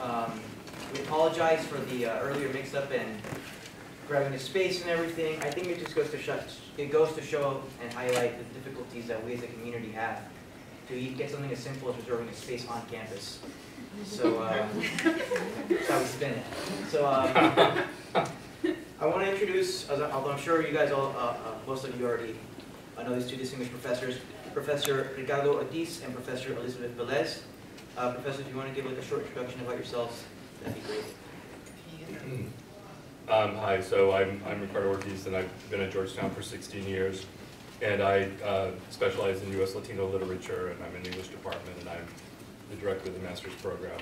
Um, we apologize for the uh, earlier mix-up and grabbing the space and everything. I think it just goes to show, it goes to show and highlight the difficulties that we as a community have to get something as simple as reserving a space on campus. So, uh, that's how we spin it. So, um, I want to introduce, although I'm sure you guys all, uh, uh, most of you already uh, know these two distinguished professors, Professor Ricardo Ortiz and Professor Elizabeth Velez. Uh, Professor, if you want to give like a short introduction about yourselves, that'd be great. Um, hi, so I'm, I'm Ricardo Ortiz, and I've been at Georgetown for 16 years. And I uh, specialize in U.S. Latino literature, and I'm in the English department, and I'm the director of the master's program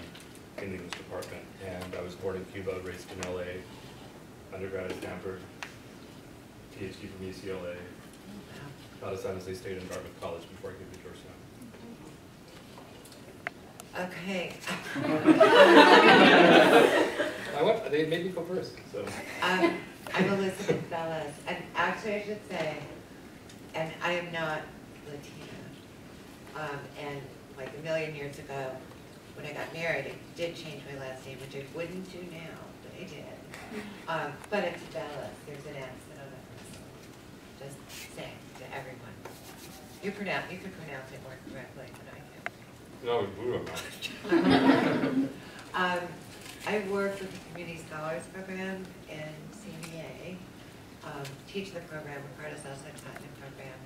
in the English department. And I was born in Cuba, raised in L.A., undergrad at Stanford, PhD from UCLA, taught at San Jose State and Dartmouth College before I came to Georgetown. Okay. I went, they made me go first, so. Um, I'm Elizabeth Velez, and actually I should say, and I am not Latina. Um, and like a million years ago, when I got married, I did change my last name, which I wouldn't do now, but I did. Um, but it's Velez, there's an accent on it. Just saying to everyone. You pronounce, you can pronounce it more correctly than I can. No, we were not. Um, I work with the Community Scholars Program in CMEA, um, teach the program, part of Southside Continent Program.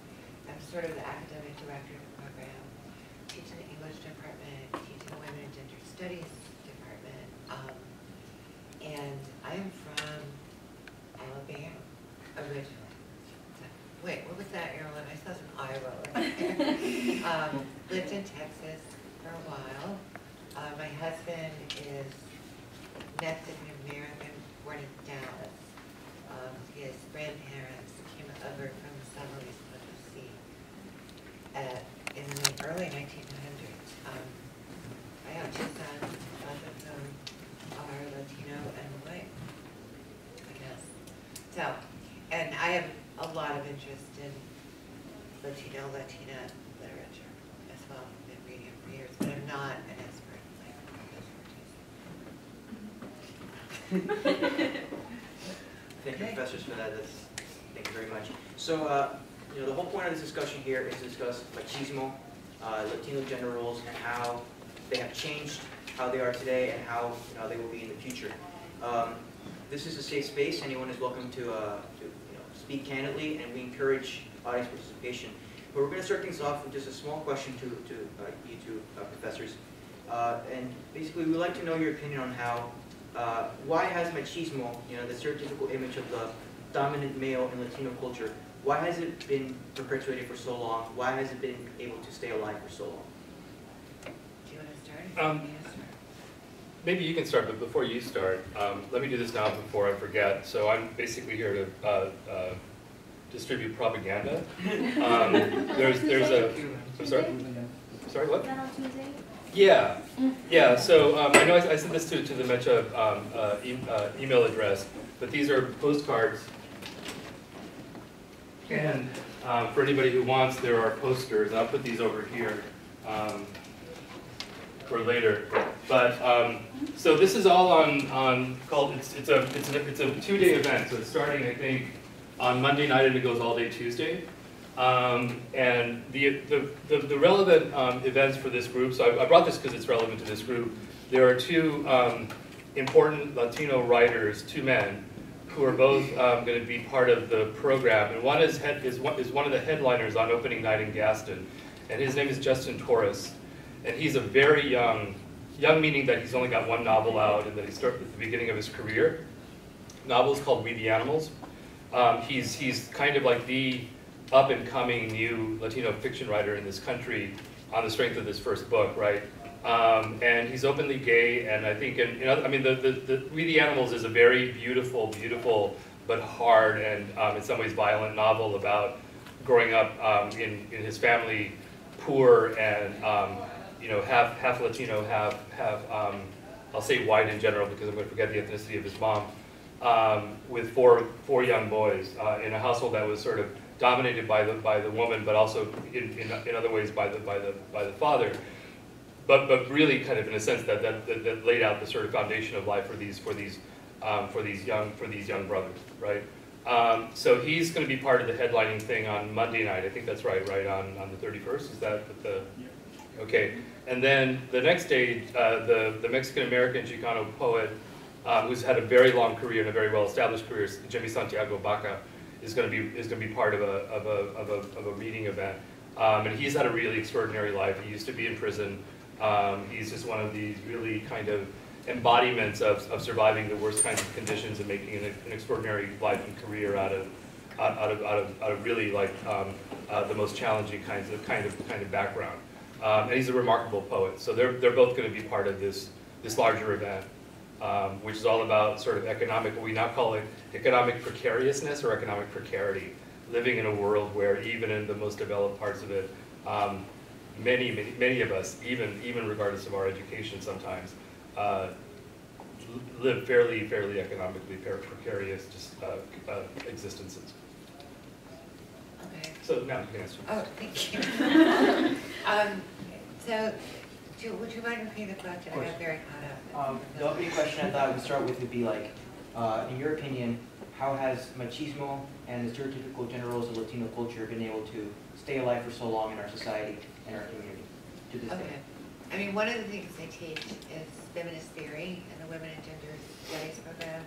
I'm sort of the academic director of the program, teach in the English department, teach in the Women and Gender Studies department. Um, and I am from Alabama originally. Wait, what was that, Erin? I saw some Iowa. right there. Um, lived in Texas for a while. Uh, my husband is Mexican American, born in Dallas. Um, his grandparents came over from San Luis Potosí at, in the early nineteen hundreds. Um, I have two sons, both of them are Latino and white, I guess. So, and I have a lot of interest in Latino, Latina literature as well. I've been reading it for years, but I'm not an expert Thank you, professors, for that. That's, thank you very much. So, uh, you know, the whole point of this discussion here is to discuss machismo, uh, Latino gender roles, and how they have changed, how they are today, and how, you know, they will be in the future. Um, This is a safe space. Anyone is welcome to, uh, to, you know, speak candidly, and we encourage audience participation. But we're going to start things off with just a small question to, to uh, you two uh, professors. Uh, And basically, we'd like to know your opinion on how uh, why has machismo, you know, the stereotypical image of the dominant male in Latino culture, why has it been perpetuated for so long? Why has it been able to stay alive for so long? Do you want to start? Um, Yes. Maybe you can start, but before you start, um, let me do this now before I forget. So I'm basically here to uh, uh, distribute propaganda. Um, There's, there's a, I'm sorry? Sorry, what? Is that on Tuesday? Yeah, yeah, so um, I know I I sent this to, to the Mecha um, uh, e- uh, email address, but these are postcards. And um, for anybody who wants, there are posters, I'll put these over here um, for later. But, um, so this is all on, on, called, it's, it's a, it's a, it's a two-day event, so it's starting, I think, on Monday night and it goes all day Tuesday. Um, and the, the, the, the relevant, um, events for this group, so I, I brought this because it's relevant to this group. There are two, um, important Latino writers, two men, who are both, um, gonna be part of the program. And one is head, is one, is one of the headliners on opening night in Gaston. And his name is Justin Torres. And he's a very young, young meaning that he's only got one novel out and that he started at the beginning of his career. Novel is called We the Animals. Um, he's, he's kind of like the up and coming new Latino fiction writer in this country on the strength of this first book, right? Um, and he's openly gay, and I think, in, in other, I mean, the, the, the We the Animals is a very beautiful, beautiful, but hard and um, in some ways violent novel about growing up um, in, in his family, poor and um, you know half half Latino, half half um, I'll say white in general because I'm going to forget the ethnicity of his mom, um, with four four young boys uh, in a household that was sort of dominated by the by the woman, but also in, in, in other ways by the by the by the father. but, but really kind of in a sense that, that, that- that laid out the sort of foundation of life for these, for these, um, for these young, for these young brothers, right? Um, so he's gonna be part of the headlining thing on Monday night, I think that's right, right, on, on the thirty-first, is that the? Okay, and then the next day, uh, the, the Mexican-American Chicano poet, uh, who's had a very long career and a very well-established career, Jimmy Santiago Baca, is gonna be, is gonna be part of a, of a, of a, of a reading event. Um, and he's had a really extraordinary life, he used to be in prison, um, he's just one of these really kind of embodiments of, of surviving the worst kinds of conditions and making an, an extraordinary life and career out of, out out of, out of, out of really like, um, uh, the most challenging kinds of, kind of, kind of background. Um, and he's a remarkable poet, so they're, they're both gonna be part of this, this larger event, um, which is all about sort of economic, what we now call it economic precariousness or economic precarity. Living in a world where even in the most developed parts of it, um, many, many, many of us, even, even regardless of our education sometimes, uh, live fairly, fairly economically precarious, just, uh, uh, existences. Okay. So now you can answer. Oh, thank you. Um, so, do, would you mind repeating the question? I Of got course. very caught up. Um, the opening question I thought we'd start with would be like, uh, in your opinion, how has machismo and the stereotypical gender roles of Latino culture been able to stay alive for so long in our society and our community to this day? Okay. I mean, one of the things I teach is feminist theory and the Women and Gender Studies program.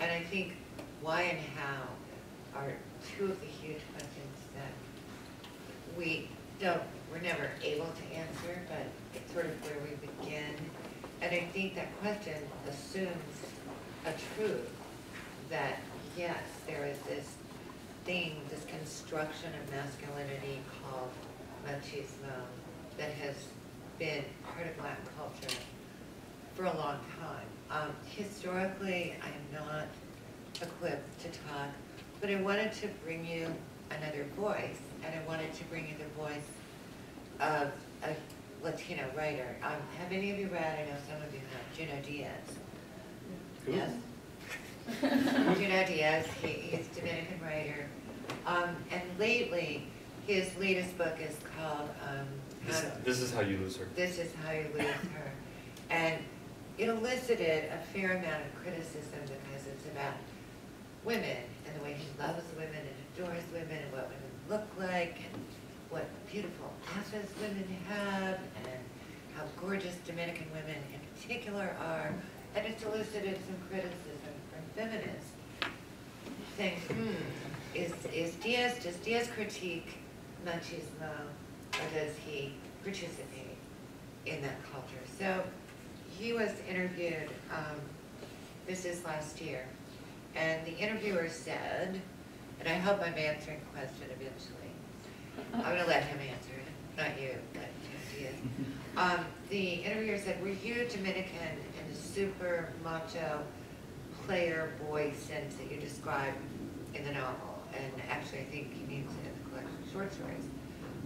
And I think why and how are two of the huge questions that we don't, we're never able to answer, but it's sort of where we begin. And I think that question assumes a truth that, yes, there is this thing, this construction of masculinity called machismo that has been part of Latin culture for a long time. Um, historically, I am not equipped to talk, but I wanted to bring you another voice, and I wanted to bring you the voice of a Latino writer. Um, have any of you read, I know some of you have, Junot Diaz? Who? Yes. Junot Diaz, he, he's a Dominican writer. Um, and lately, his latest book is called, um, This, to this is how you lose her. this is how you lose her. And it elicited a fair amount of criticism because it's about women and the way he loves women and adores women and what women look like and what beautiful assets women have and how gorgeous Dominican women in particular are. And it's elicited some criticism from feminists saying, hmm, is, is Diaz, does Diaz critique machismo or does he participate in that culture? So he was interviewed, um, this is last year, and the interviewer said, and I hope I'm answering the question eventually. I'm gonna let him answer it, not you, but. Um, the interviewer said, were you Dominican in the super macho player boy sense that you describe in the novel? And actually, I think he means it in the collection of short stories.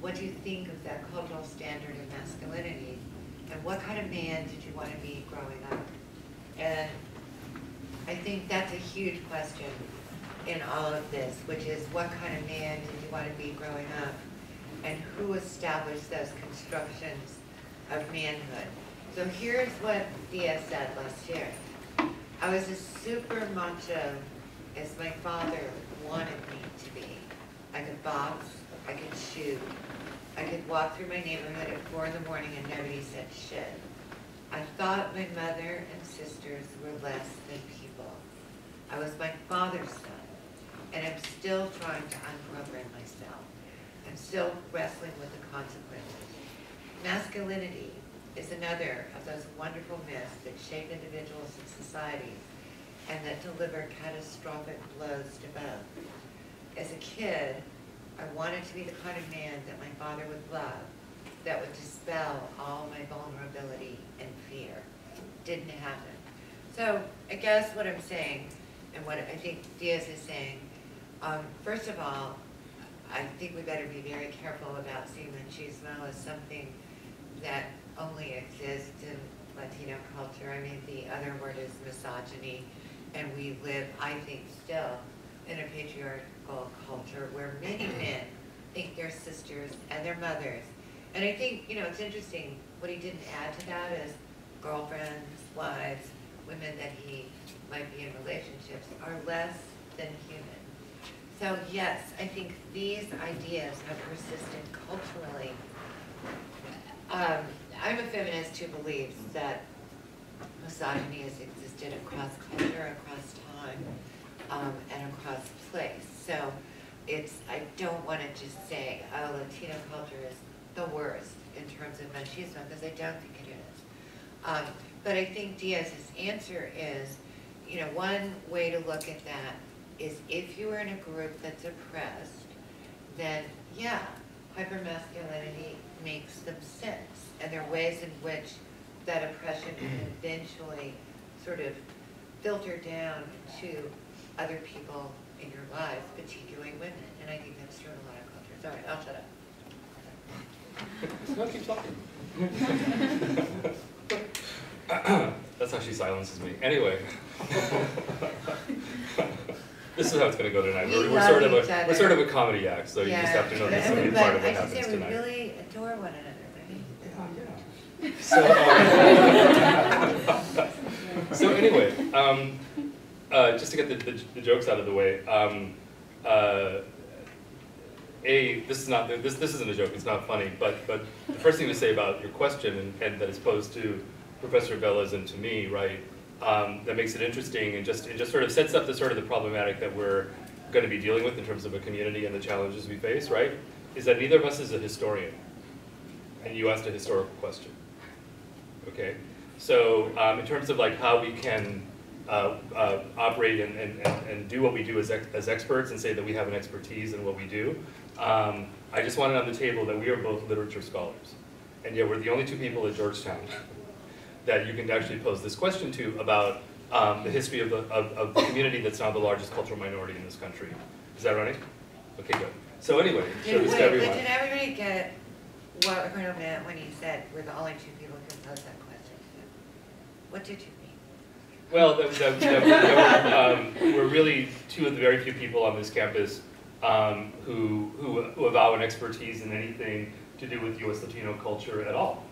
What do you think of that cultural standard of masculinity? And what kind of man did you want to be growing up? And I think that's a huge question in all of this, which is what kind of man did you want to be growing up? And who established those constructions of manhood? So here's what Diaz said last year. I was as super macho as my father wanted me to be. I could box, I could shoot, I could walk through my neighborhood at four in the morning and nobody said shit. I thought my mother and sisters were less than people. I was my father's son, and I'm still trying to unprogram myself. I'm still wrestling with the consequences. Masculinity is another of those wonderful myths that shape individuals and societies and that deliver catastrophic blows to both. As a kid, I wanted to be the kind of man that my father would love, that would dispel all my vulnerability and fear. Didn't happen. So I guess what I'm saying, and what I think Diaz is saying, um, first of all, I think we better be very careful about seeing machismo as something that only exists in Latino culture. I mean, the other word is misogyny, and we live, I think, still in a patriarchal culture where many men think their sisters and their mothers. And I think, you know, it's interesting, what he didn't add to that is girlfriends, wives, women that he might be in relationships are less than human. So yes, I think these ideas have persisted culturally. Um, I'm a feminist who believes that misogyny has existed across culture, across time, um, and across place. So it's, I don't want to just say, oh, Latino culture is the worst in terms of machismo, because I don't think it is. Um, but I think Diaz's answer is, you know, one way to look at that is if you are in a group that's oppressed, then yeah, hypermasculinity makes them sense. And there are ways in which that oppression can mm. eventually sort of filter down to other people in your life, particularly women. And I think that's true in a lot of cultures. All right, I'll shut up. No, keep talking. That's how she silences me. Anyway. This is how it's gonna go tonight. We We're, we're love sort of each a, other. we're sort of a comedy act, so you just have to know this is gonna be part of what happens But I should say, we really adore one another, right? So, um, so anyway, um, uh, just to get the, the, the jokes out of the way, um, uh, a, this is not, this, this isn't a joke, it's not funny, but, but the first thing to say about your question and, and that is posed to Professor Velez and to me, right, um, that makes it interesting and just, it just sort of sets up the sort of the problematic that we're gonna be dealing with in terms of a community and the challenges we face, right, is that neither of us is a historian. And you asked a historical question. Okay, so um, in terms of like how we can uh, uh, operate and, and, and- and do what we do as, ex- as experts and say that we have an expertise in what we do, um, I just wanted on the table that we are both literature scholars. And yet we're the only two people at Georgetown that you can actually pose this question to about um, the history of the, of, of the community that's now the largest cultural minority in this country. Is that right? Okay, good. So anyway, show Did, this wait, to but everyone. did everybody get what Colonel meant when he said we're the only two people who can pose that question? What did you mean? Well, that, that, that, that, um, we're really two of the very few people on this campus um, who, who, who avow an expertise in anything to do with U.S. Latino culture at all.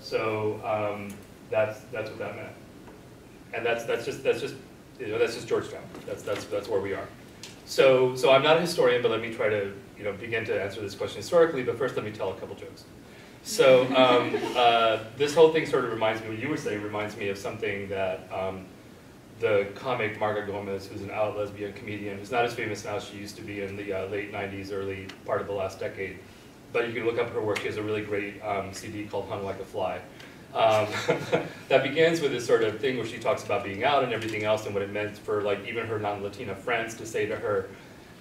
So um, that's that's what that meant, and that's that's just that's just you know that's just Georgetown. That's that's that's where we are. So so I'm not a historian, but let me try to you know begin to answer this question historically. But first, let me tell a couple jokes. So um, uh, this whole thing sort of reminds me, what you were saying reminds me of something that um, the comic Marga Gomez, who's an out lesbian comedian, who's not as famous now as she used to be in the uh, late 90s, early part of the last decade. But you can look up her work. She has a really great um, CD called Hung Like a Fly. Um, that begins with this sort of thing where she talks about being out and everything else and what it meant for like even her non-Latina friends to say to her,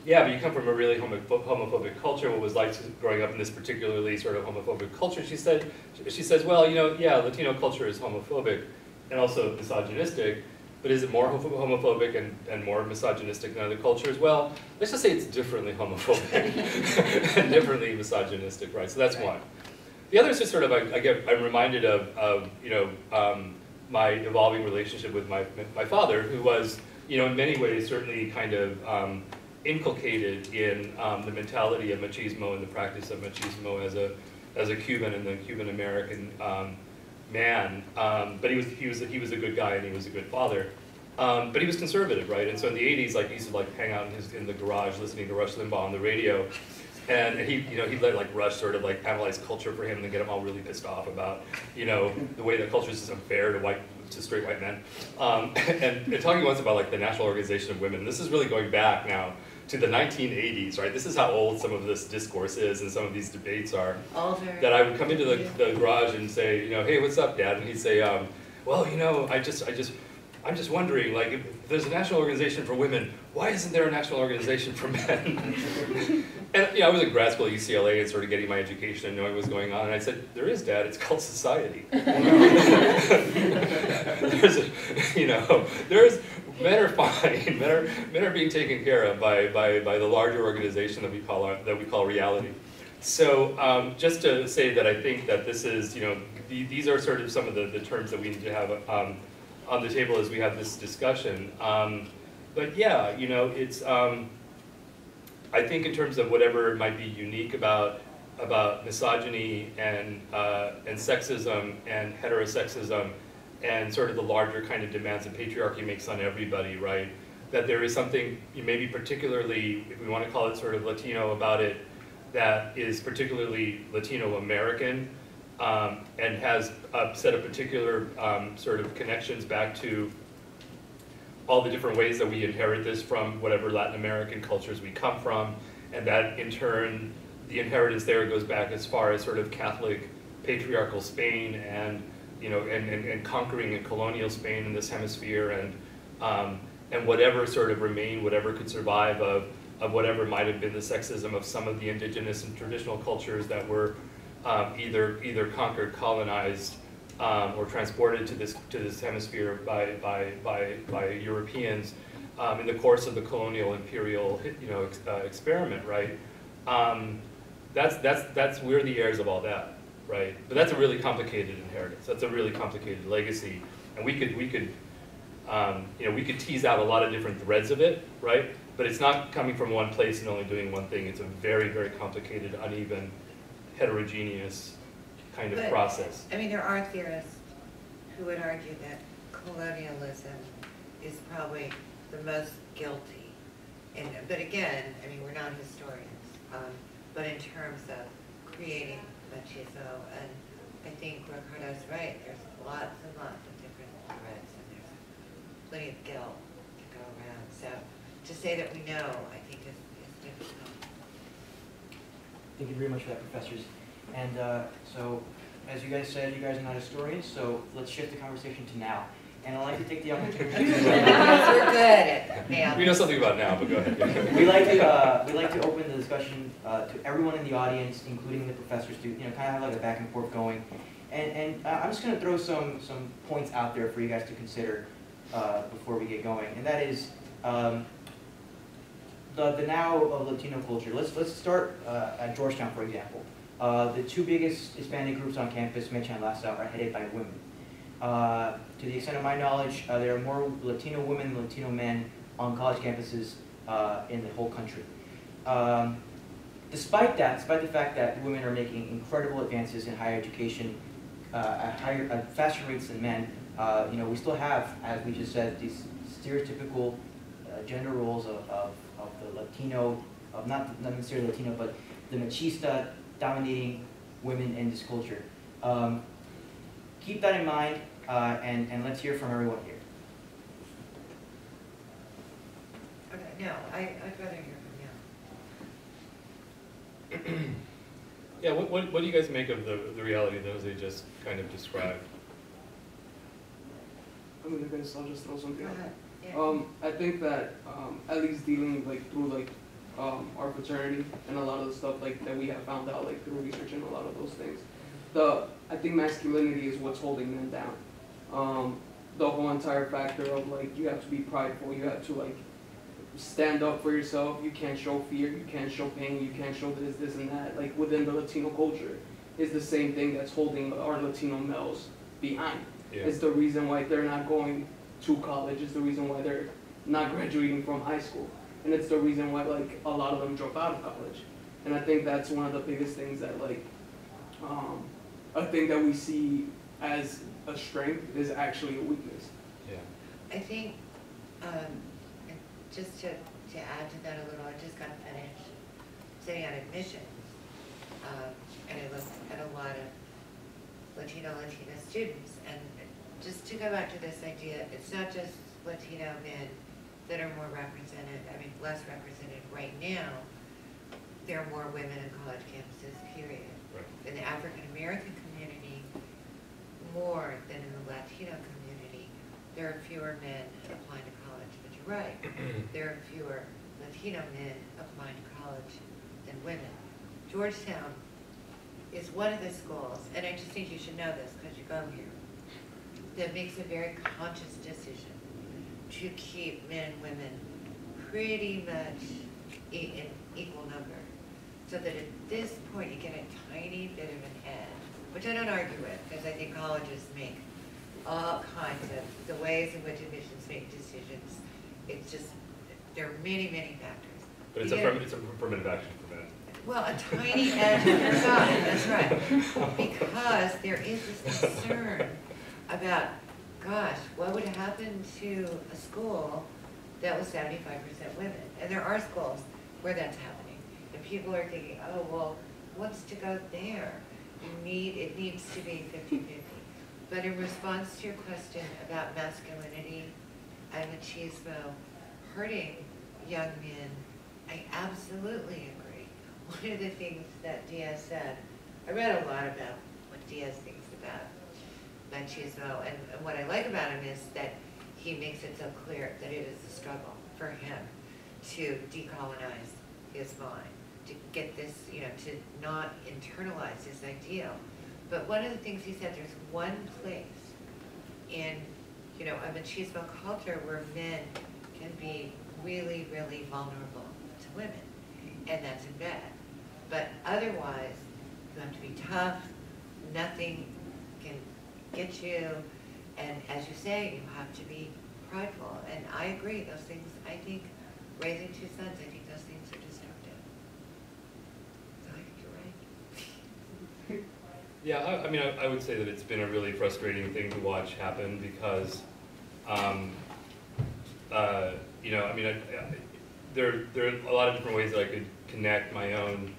yeah, but you come from a really homophobic culture. What was like growing up in this particularly sort of homophobic culture? She said, she says, well, you know, yeah, Latino culture is homophobic and also misogynistic, but is it more homophobic and, and more misogynistic than other cultures? Well, let's just say it's differently homophobic and differently misogynistic, right? So that's one. The other is just sort of, I, I get, I'm reminded of, of you know, um, my evolving relationship with my, my father, who was, you know, in many ways certainly kind of um, inculcated in um, the mentality of machismo and the practice of machismo as a, as a Cuban and the Cuban American um, man. Um, but he was, he was, he was a good guy and he was a good father. Um, but he was conservative, right? And so in the 80s, like he used to like hang out in his in the garage listening to Rush Limbaugh on the radio, and he you know he'd let like Rush sort of like analyze culture for him and then get him all really pissed off about you know the way that culture is just unfair to white to straight white men. Um, and, and talking once about like the National Organization of Women. This is really going back now to the 1980s, right? This is how old some of this discourse is and some of these debates are Older. that I would come into the, the garage and say, you know, hey, what's up, Dad? And he'd say, um, well, you know, I just, I just, I'm just wondering, like, if there's a national organization for women, why isn't there a national organization for men? and you know, I was in grad school at UCLA and sort of getting my education and knowing what was going on. And I said, there is, Dad. It's called society. there's, a, you know, there's men are fine. Men are men are being taken care of by by by the larger organization that we call our, that we call reality. So um, just to say that I think that this is, you know, the, these are sort of some of the, the terms that we need to have um, on the table as we have this discussion. Um, but yeah, you know, it's, um, I think in terms of whatever might be unique about about misogyny and, uh, and sexism and heterosexism and sort of the larger kind of demands that patriarchy makes on everybody, right? That there is something, maybe particularly, if we want to call it sort of Latino about it, that is particularly Latino American um, and has a set of particular um, sort of connections back to all the different ways that we inherit this from whatever Latin American cultures we come from, and that in turn, the inheritance there goes back as far as sort of Catholic patriarchal Spain and you know and, and, and conquering and colonial Spain in this hemisphere. And um, and whatever sort of remained, whatever could survive of of whatever might have been the sexism of some of the indigenous and traditional cultures that were um, either either conquered, colonized, um, or transported to this to this hemisphere by by by, by Europeans um, in the course of the colonial imperial you know ex, uh, experiment, right? Um, that's that's that's we're the heirs of all that, right? But that's a really complicated inheritance. That's a really complicated legacy, and we could we could um, you know we could tease out a lot of different threads of it, right? But it's not coming from one place and only doing one thing. It's a very very complicated, uneven, heterogeneous kind of But- process. I mean, there are theorists who would argue that colonialism is probably the most guilty. And, but again, I mean, we're not historians, um, but in terms of creating machismo, and I think Ricardo's right, there's lots and lots of different threads, and there's plenty of guilt to go around. So to say that we know, I think is. Thank you very much for that, professors. And uh, so, as you guys said, you guys are not historians, so let's shift the conversation to now. And I'd like to take the opportunity we're good at math. We know something about now, but go ahead. we like to, uh, we like to open the discussion uh, to everyone in the audience, including the professors, to, you know, kind of have like a back and forth going. And, and uh, I'm just gonna throw some, some points out there for you guys to consider uh, before we get going. And that is, um, the, the now of Latino culture. Let's, let's start uh, at Georgetown, for example. Uh, the two biggest Hispanic groups on campus, Mecha and LaSalle, are headed by women. Uh, to the extent of my knowledge, uh, there are more Latino women than Latino men on college campuses uh, in the whole country. Um, despite that, despite the fact that women are making incredible advances in higher education uh, at higher, at faster rates than men, you know, we still have, as we just said, these stereotypical gender roles of, of, of the Latino, of not, not necessarily Latino, but the machista dominating women in this culture. Um, keep that in mind, uh, and, and let's hear from everyone here. Okay, no, I, I'd rather hear from you. Yeah, what, what, what do you guys make of the, the reality that Jose just kind of described? I mean, I guess I'll just throw something out. Ahead. Yeah. Um, I think that um, at least dealing like through like um, our fraternity and a lot of the stuff like that we have found out like through research and a lot of those things, the I think masculinity is what's holding them down. Um, the whole entire factor of like you have to be prideful, you have to like stand up for yourself. You can't show fear, you can't show pain, you can't show this, this, and that. Like within the Latino culture, is the same thing that's holding our Latino males behind Yeah. is the reason why they're not going to college, is the reason why they're not graduating from high school. And it's the reason why like a lot of them drop out of college. And I think that's one of the biggest things that like um, a thing that we see as a strength is actually a weakness. Yeah. I think, um, just to, to add to that a little, I just got finished sitting on admissions. Um, and I looked at a lot of Latino, Latina students, and just to go back to this idea, it's not just Latino men that are more represented, I mean, less represented right now. There are more women in college campuses, period. Right. In the African American community, more than in the Latino community, there are fewer men applying to college, but you're right. There are fewer Latino men applying to college than women. Georgetown is one of the schools, and I just think you should know this because you go here, that makes a very conscious decision to keep men and women pretty much in equal number. So that at this point, you get a tiny bit of an edge, which I don't argue with, because I think colleges make all kinds of, the ways in which admissions make decisions. It's just, there are many, many factors. But it's a, it's a affirmative action for men. Well, a tiny edge of your that's right. Because there is this concern about, gosh, what would happen to a school that was seventy-five percent women? And there are schools where that's happening. And people are thinking, oh, well, what's to go there? You need, it needs to be fifty-fifty. But in response to your question about masculinity and machismo hurting young men, I absolutely agree. One of the things that Diaz said, I read a lot about what Diaz thinks about machismo, and and what I like about him is that he makes it so clear that it is a struggle for him to decolonize his mind, to get this, you know, to not internalize his ideal. But one of the things he said, there's one place in, you know, a machismo culture where men can be really, really vulnerable to women, and that's in bed. But otherwise, you have to be tough, nothing can get you, and as you say, you have to be prideful. And I agree, those things, I think, raising two sons, I think those things are destructive. So I think you're right. Yeah, I, I mean, I, I would say that it's been a really frustrating thing to watch happen because, um, uh, you know, I mean, I, there, there are a lot of different ways that I could connect my own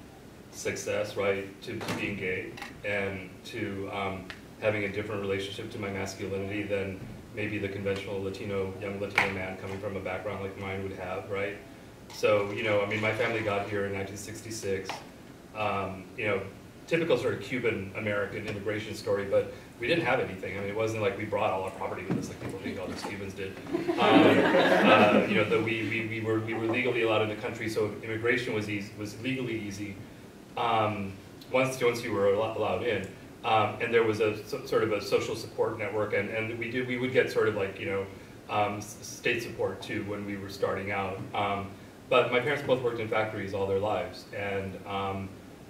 success, right, to, to being gay and to um, having a different relationship to my masculinity than maybe the conventional Latino, young Latino man coming from a background like mine would have, right? So, you know, I mean, my family got here in 1966. Um, you know, typical sort of Cuban American immigration story, but we didn't have anything. I mean, it wasn't like we brought all our property with us like people think all those Cubans did. Um, uh, you know, that we, we, we were we were legally allowed in the country, so immigration was easy, was legally easy. Um, once once you were allo- allowed in, um, and there was a so- sort of a social support network, and, and we did we would get sort of like you know um, state support too when we were starting out. Um, but my parents both worked in factories all their lives, and um,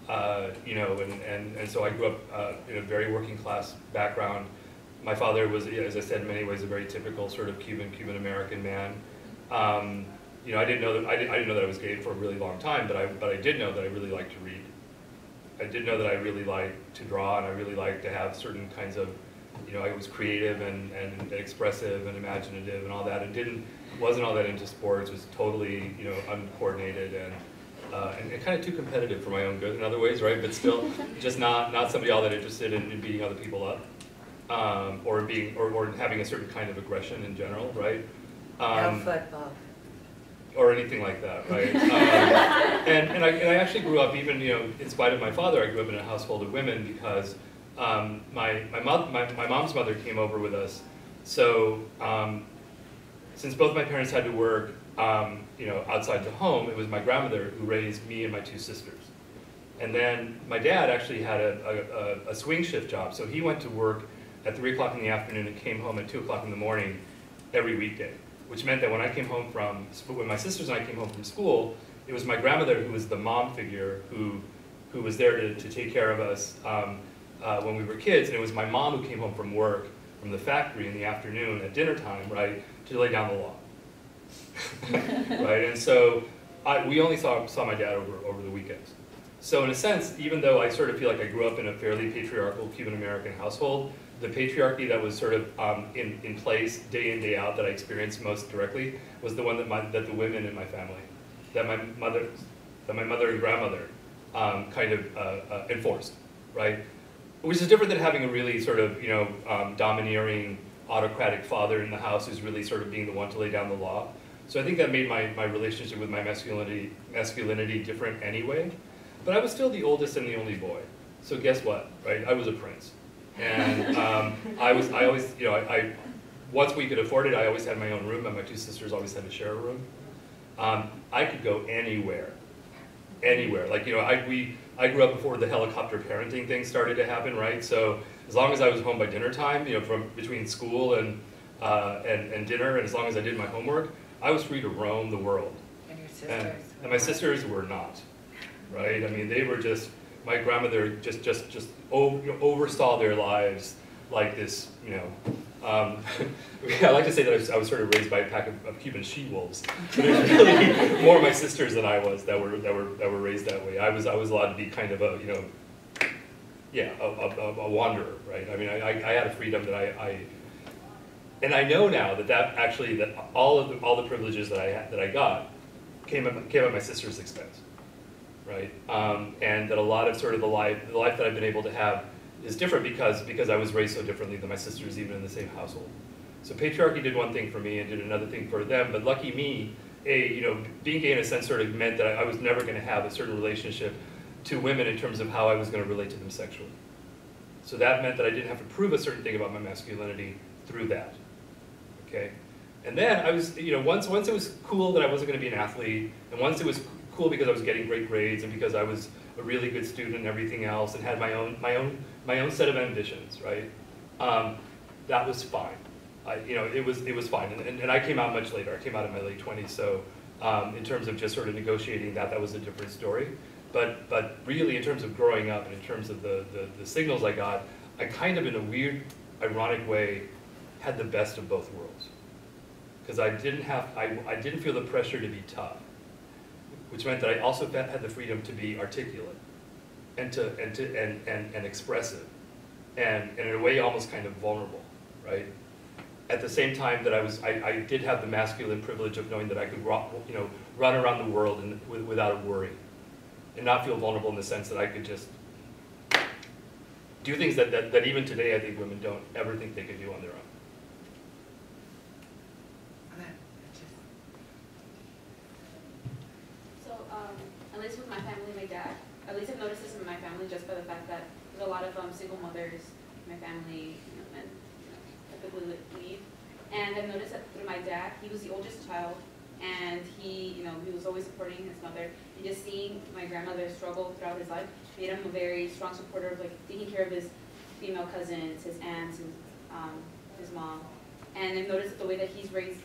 uh, you know, and, and, and so I grew up uh, in a very working class background. My father was, as I said, in many ways a very typical sort of Cuban, Cuban American man. Um, you know, I didn't know that I didn't, I didn't know that I was gay for a really long time, but I but I did know that I really liked to read. I did know that I really liked to draw, and I really liked to have certain kinds of, you know, I was creative and, and expressive and imaginative and all that, and didn't wasn't all that into sports. Was totally, you know, uncoordinated and uh, and, and kind of too competitive for my own good in other ways, right? But still, just not not somebody all that interested in, in beating other people up, um, or being or, or having a certain kind of aggression in general, right? No Um, football. Or anything like that, right? Um, and, and, I, and I actually grew up, even you know, in spite of my father, I grew up in a household of women because um, my my, my my mom's mother came over with us. So um, since both my parents had to work, um, you know, outside the home, it was my grandmother who raised me and my two sisters. And then my dad actually had a, a, a, a swing shift job, so he went to work at three o'clock in the afternoon and came home at two o'clock in the morning every weekday. Which meant that when I came home from, when my sisters and I came home from school, it was my grandmother who was the mom figure who, who was there to, to take care of us um, uh, when we were kids, and it was my mom who came home from work, from the factory in the afternoon at dinner time, right, to lay down the law. right, and so I, we only saw, saw my dad over, over the weekends. So in a sense, even though I sort of feel like I grew up in a fairly patriarchal Cuban American household, the patriarchy that was sort of um, in, in place day in, day out that I experienced most directly was the one that, my, that the women in my family, that my mother, that my mother and grandmother um, kind of uh, uh, enforced, right? Which is different than having a really sort of, you know, um, domineering, autocratic father in the house who's really sort of being the one to lay down the law. So I think that made my, my relationship with my masculinity, masculinity different anyway. But I was still the oldest and the only boy. So guess what, right? I was a prince. And um, I was, I always, you know, I, I, once we could afford it, I always had my own room, and my two sisters always had to share a room. Um, I could go anywhere, anywhere. Like, you know, I, we, I grew up before the helicopter parenting thing started to happen, right? So as long as I was home by dinner time, you know, from between school and, uh, and, and dinner, and as long as I did my homework, I was free to roam the world. And your And, sisters. and my sisters were not, right? I mean, they were just, my grandmother just, just, just over, you know, oversaw their lives like this, you know, Um, I like to say that I was, I was sort of raised by a pack of, of Cuban she-wolves. Was really more of my sisters than I was that were, that were, that were raised that way. I was, I was allowed to be kind of a, you know, yeah, a, a, a- wanderer, right? I mean, I, I had a freedom that I, I, and I know now that that actually, that all of the, all the privileges that I that I got came at, came at my sister's expense, right? Um, and that a lot of sort of the life, the life that I've been able to have is different because, because I was raised so differently than my sisters, even in the same household. So patriarchy did one thing for me and did another thing for them, but lucky me, a, you know, being gay in a sense sort of meant that I, I was never gonna have a certain relationship to women in terms of how I was gonna relate to them sexually. So that meant that I didn't have to prove a certain thing about my masculinity through that, okay? And then I was, you know, once, once it was cool that I wasn't gonna be an athlete, and once it was cool because I was getting great grades and because I was a really good student and everything else and had my own, my own, my own set of ambitions, right? Um, that was fine. I, you know, it was, it was fine. And, and, and I came out much later. I came out in my late twenties, so, um, in terms of just sort of negotiating that, that was a different story. But, but really, in terms of growing up and in terms of the, the, the signals I got, I kind of, in a weird, ironic way, had the best of both worlds. Because I didn't have, I, I didn't feel the pressure to be tough, which meant that I also had the freedom to be articulate and to, and to, and, and, and expressive, and, and in a way, almost kind of vulnerable, right? At the same time that I was, I, I did have the masculine privilege of knowing that I could, you know, run around the world and, with, without a worry, and not feel vulnerable in the sense that I could just do things that, that, that even today I think women don't ever think they could do on their own. Okay, that's just- So, um, at least with my family, my dad, at least I've noticed this in my family just by the fact that there's a lot of, um, single mothers my family, you know, men, you know, typically leave. And I've noticed that through my dad, he was the oldest child, and he, you know, he was always supporting his mother. And just seeing my grandmother struggle throughout his life made him a very strong supporter of, like, taking care of his female cousins, his aunts, his, um, his mom. And I've noticed that the way that he's raised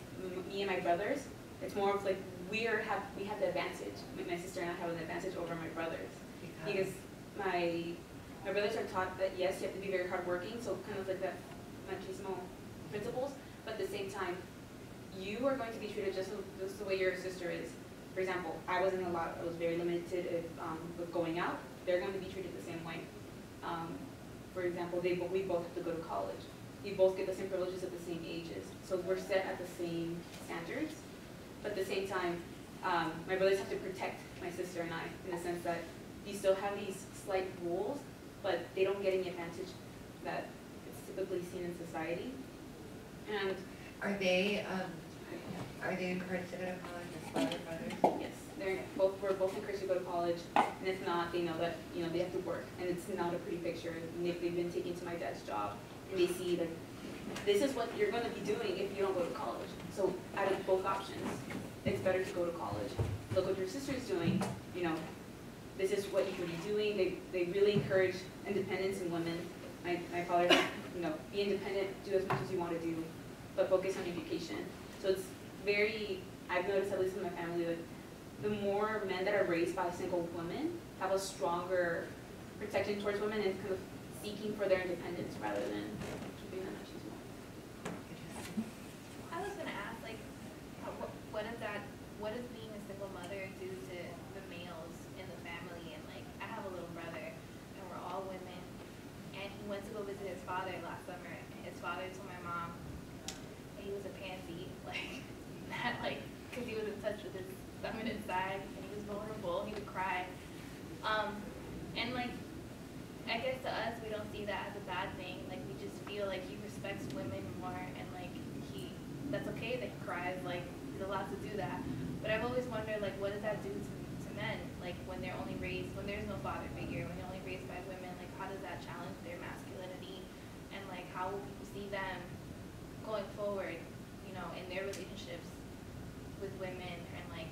me and my brothers, it's more of like we're have we have the advantage. My my sister and I have an advantage over my brothers because my my brothers are taught that yes, you have to be very hardworking, so kind of like that machismo principles. But at the same time, you are going to be treated just, just the way your sister is. For example, I wasn't allowed. I was very limited if, um, with going out. They're going to be treated the same way. Um, for example, they we both have to go to college. We both get the same privileges at the same ages, so we're set at the same standards. But at the same time, um, my brothers have to protect my sister and I in the sense that you still have these slight rules, but they don't get any advantage that is typically seen in society. And Are they, um, are they encouraged to go to college as well, brothers? yes, they're both we're both encouraged to go to college, and if not, they know that you know they have to work, and it's not a pretty picture. And if they've been taken to my dad's job, and they see that this is what you're going to be doing if you don't go to college. So out of both options, it's better to go to college. Look what your sister's doing. You know, this is what you can be doing. They they really encourage independence in women. My my father, you know, be independent, do as much as you want to do, but focus on education. So it's very. I've noticed at least in my family that the more men that are raised by single women have a stronger protection towards women and kind of seeking for their independence rather than keeping them machismo. I was gonna ask, like, uh, what, what does that, what does being a single mother do to the males in the family? And like, I have a little brother, and we're all women, and he went to go visit his father last summer. and His father told my mom that he was a pansy, like, not like, cause he was in touch with his feminine side, and he was vulnerable, he would cry. Um, and like, I guess to us, we don't see that as a bad thing. Like we just feel like he respects women more, and like he, that's okay that he cries. Like he's allowed to do that. But I've always wondered, like, what does that do to, to men? Like when they're only raised, when there's no father figure, when they're only raised by women. Like how does that challenge their masculinity? And like how will people see them going forward? You know, in their relationships with women, and like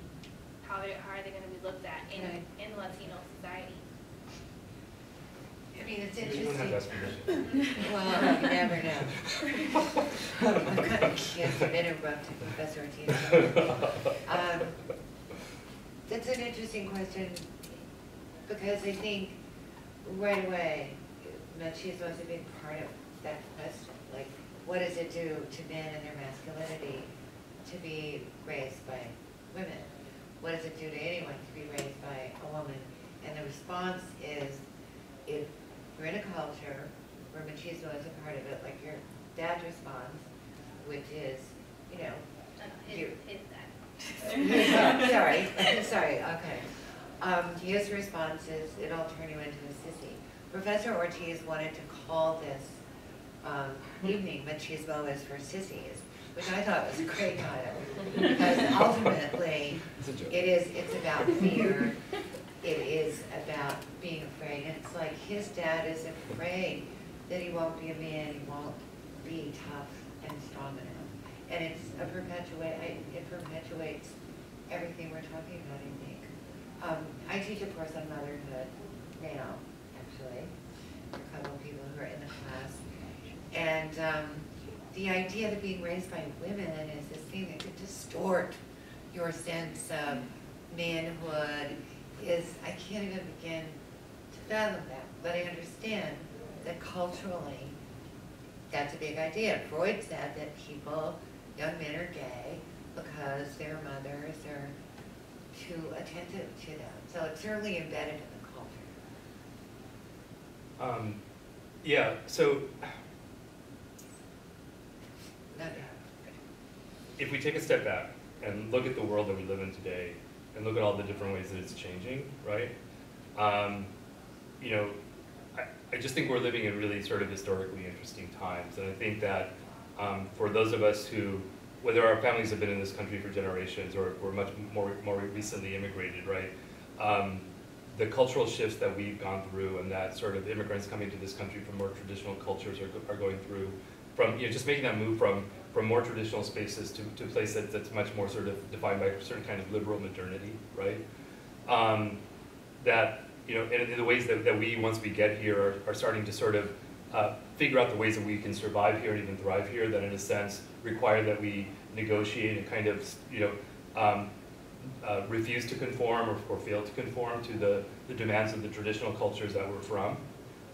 how they how are they going to be looked at in Right. in Latino society? I mean, it's We don't have interesting. Well, you never know. Yes, you've interrupted Professor Ortiz. Um, That's an interesting question, because I think right away, machismo is a big part of that question. Like, what does it do to men and their masculinity to be raised by women? What does it do to anyone to be raised by a woman? And the response is, if we're in a culture where machismo is a part of it, like your dad's response, which is, you know, His, his dad. sorry, sorry, okay. Um, his response is, it'll turn you into a sissy. Professor Ortiz wanted to call this, um, evening machismo is for sissies, which I thought was a great title. Because ultimately, it is, it's about fear, it is about being afraid, and it's like his dad is afraid that he won't be a man, he won't be tough and strong enough. And it's a perpetuate, it perpetuates everything we're talking about, I think. Um, I teach a course on motherhood now, actually, a couple of people who are in the class. And, um, the idea that being raised by women is this thing that could distort your sense of manhood is, I can't even begin to fathom that. But I understand that culturally, that's a big idea. Freud said that people, young men are gay because their mothers are too attentive to them. So it's certainly embedded in the culture. Um, yeah, so if we take a step back and look at the world that we live in today and look at all the different ways that it's changing, right? Um, you know, I, I just think we're living in really sort of historically interesting times. And I think that um, for those of us who, whether our families have been in this country for generations or, or much more, more recently immigrated, right? Um, the cultural shifts that we've gone through and that sort of immigrants coming to this country from more traditional cultures are, are going through, from, you know, just making that move from, from more traditional spaces to, to a place that, that's much more sort of defined by a certain kind of liberal modernity, right? Um, that, you know, and in the ways that, that we, once we get here, are, are starting to sort of uh, figure out the ways that we can survive here and even thrive here, that in a sense require that we negotiate and kind of, you know, um, uh, refuse to conform or, or fail to conform to the, the demands of the traditional cultures that we're from.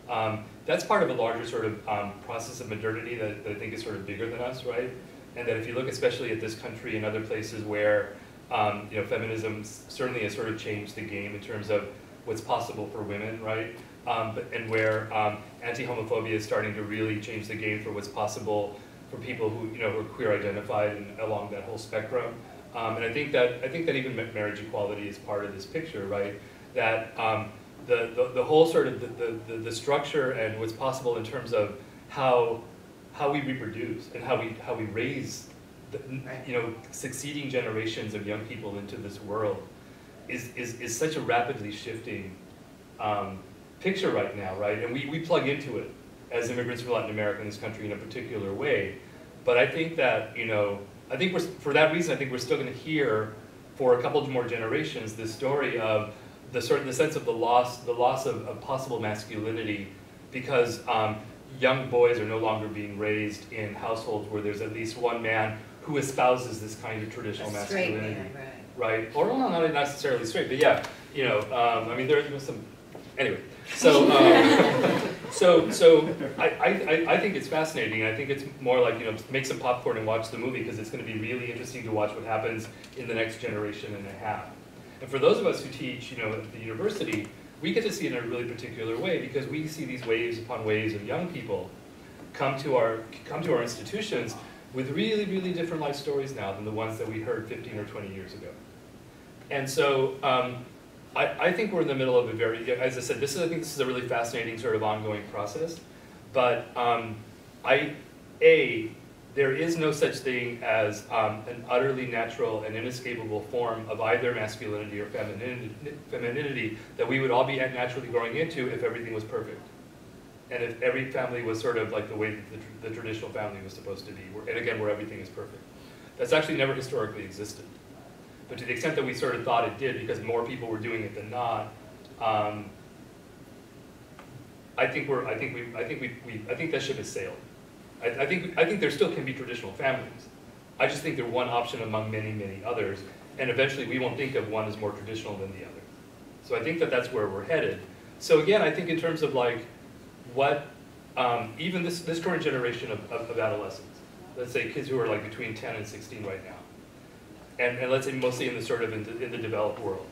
Um, that's part of a larger sort of um, process of modernity that, that I think is sort of bigger than us, right? And that if you look especially at this country and other places where um, you know, feminism certainly has sort of changed the game in terms of what's possible for women, right? Um, but, and where um, anti-homophobia is starting to really change the game for what's possible for people who, you know, who are queer identified and along that whole spectrum. Um, and I think that I think that even marriage equality is part of this picture, right? That um, the, the the whole sort of the, the, the, structure and what's possible in terms of how how we reproduce and how we how we raise the, you know succeeding generations of young people into this world is is, is such a rapidly shifting um, picture right now, right? And we, we plug into it as immigrants from Latin America in this country in a particular way. But I think that, you know, I think we're, for that reason, I think we're still gonna hear for a couple more generations this story of the sort of the sense of the loss, the loss of, of possible masculinity because um, young boys are no longer being raised in households where there's at least one man who espouses this kind of traditional masculinity man, right. right? Or well, not necessarily straight, but yeah, you know, um, I mean, there, there's some, anyway. So, um, so, so I, I, I- think it's fascinating. I think it's more like, you know, make some popcorn and watch the movie because it's going to be really interesting to watch what happens in the next generation and a half. And for those of us who teach, you know, at the university, we get to see it in a really particular way because we see these waves upon waves of young people come to our come to our institutions with really, really different life stories now than the ones that we heard 15 or 20 years ago. And so um, I, I think we're in the middle of a very, as I said, this is I think this is a really fascinating sort of ongoing process. But um, I, a, there is no such thing as um, an utterly natural and inescapable form of either masculinity or femininity, femininity that we would all be naturally growing into if everything was perfect. And if every family was sort of like the way that the, the traditional family was supposed to be, where, and again, where everything is perfect. That's actually never historically existed. But to the extent that we sort of thought it did, because more people were doing it than not, um, I think we're, I think we, I think we, we, I think that ship has sailed. I, I think, I think there still can be traditional families. I just think they're one option among many, many others, and eventually we won't think of one as more traditional than the other. So I think that that's where we're headed. So again, I think in terms of like, what, um, even this, this current generation of, of of adolescents, let's say kids who are like between ten and sixteen right now, and, and let's say mostly in the sort of in the, in the developed world,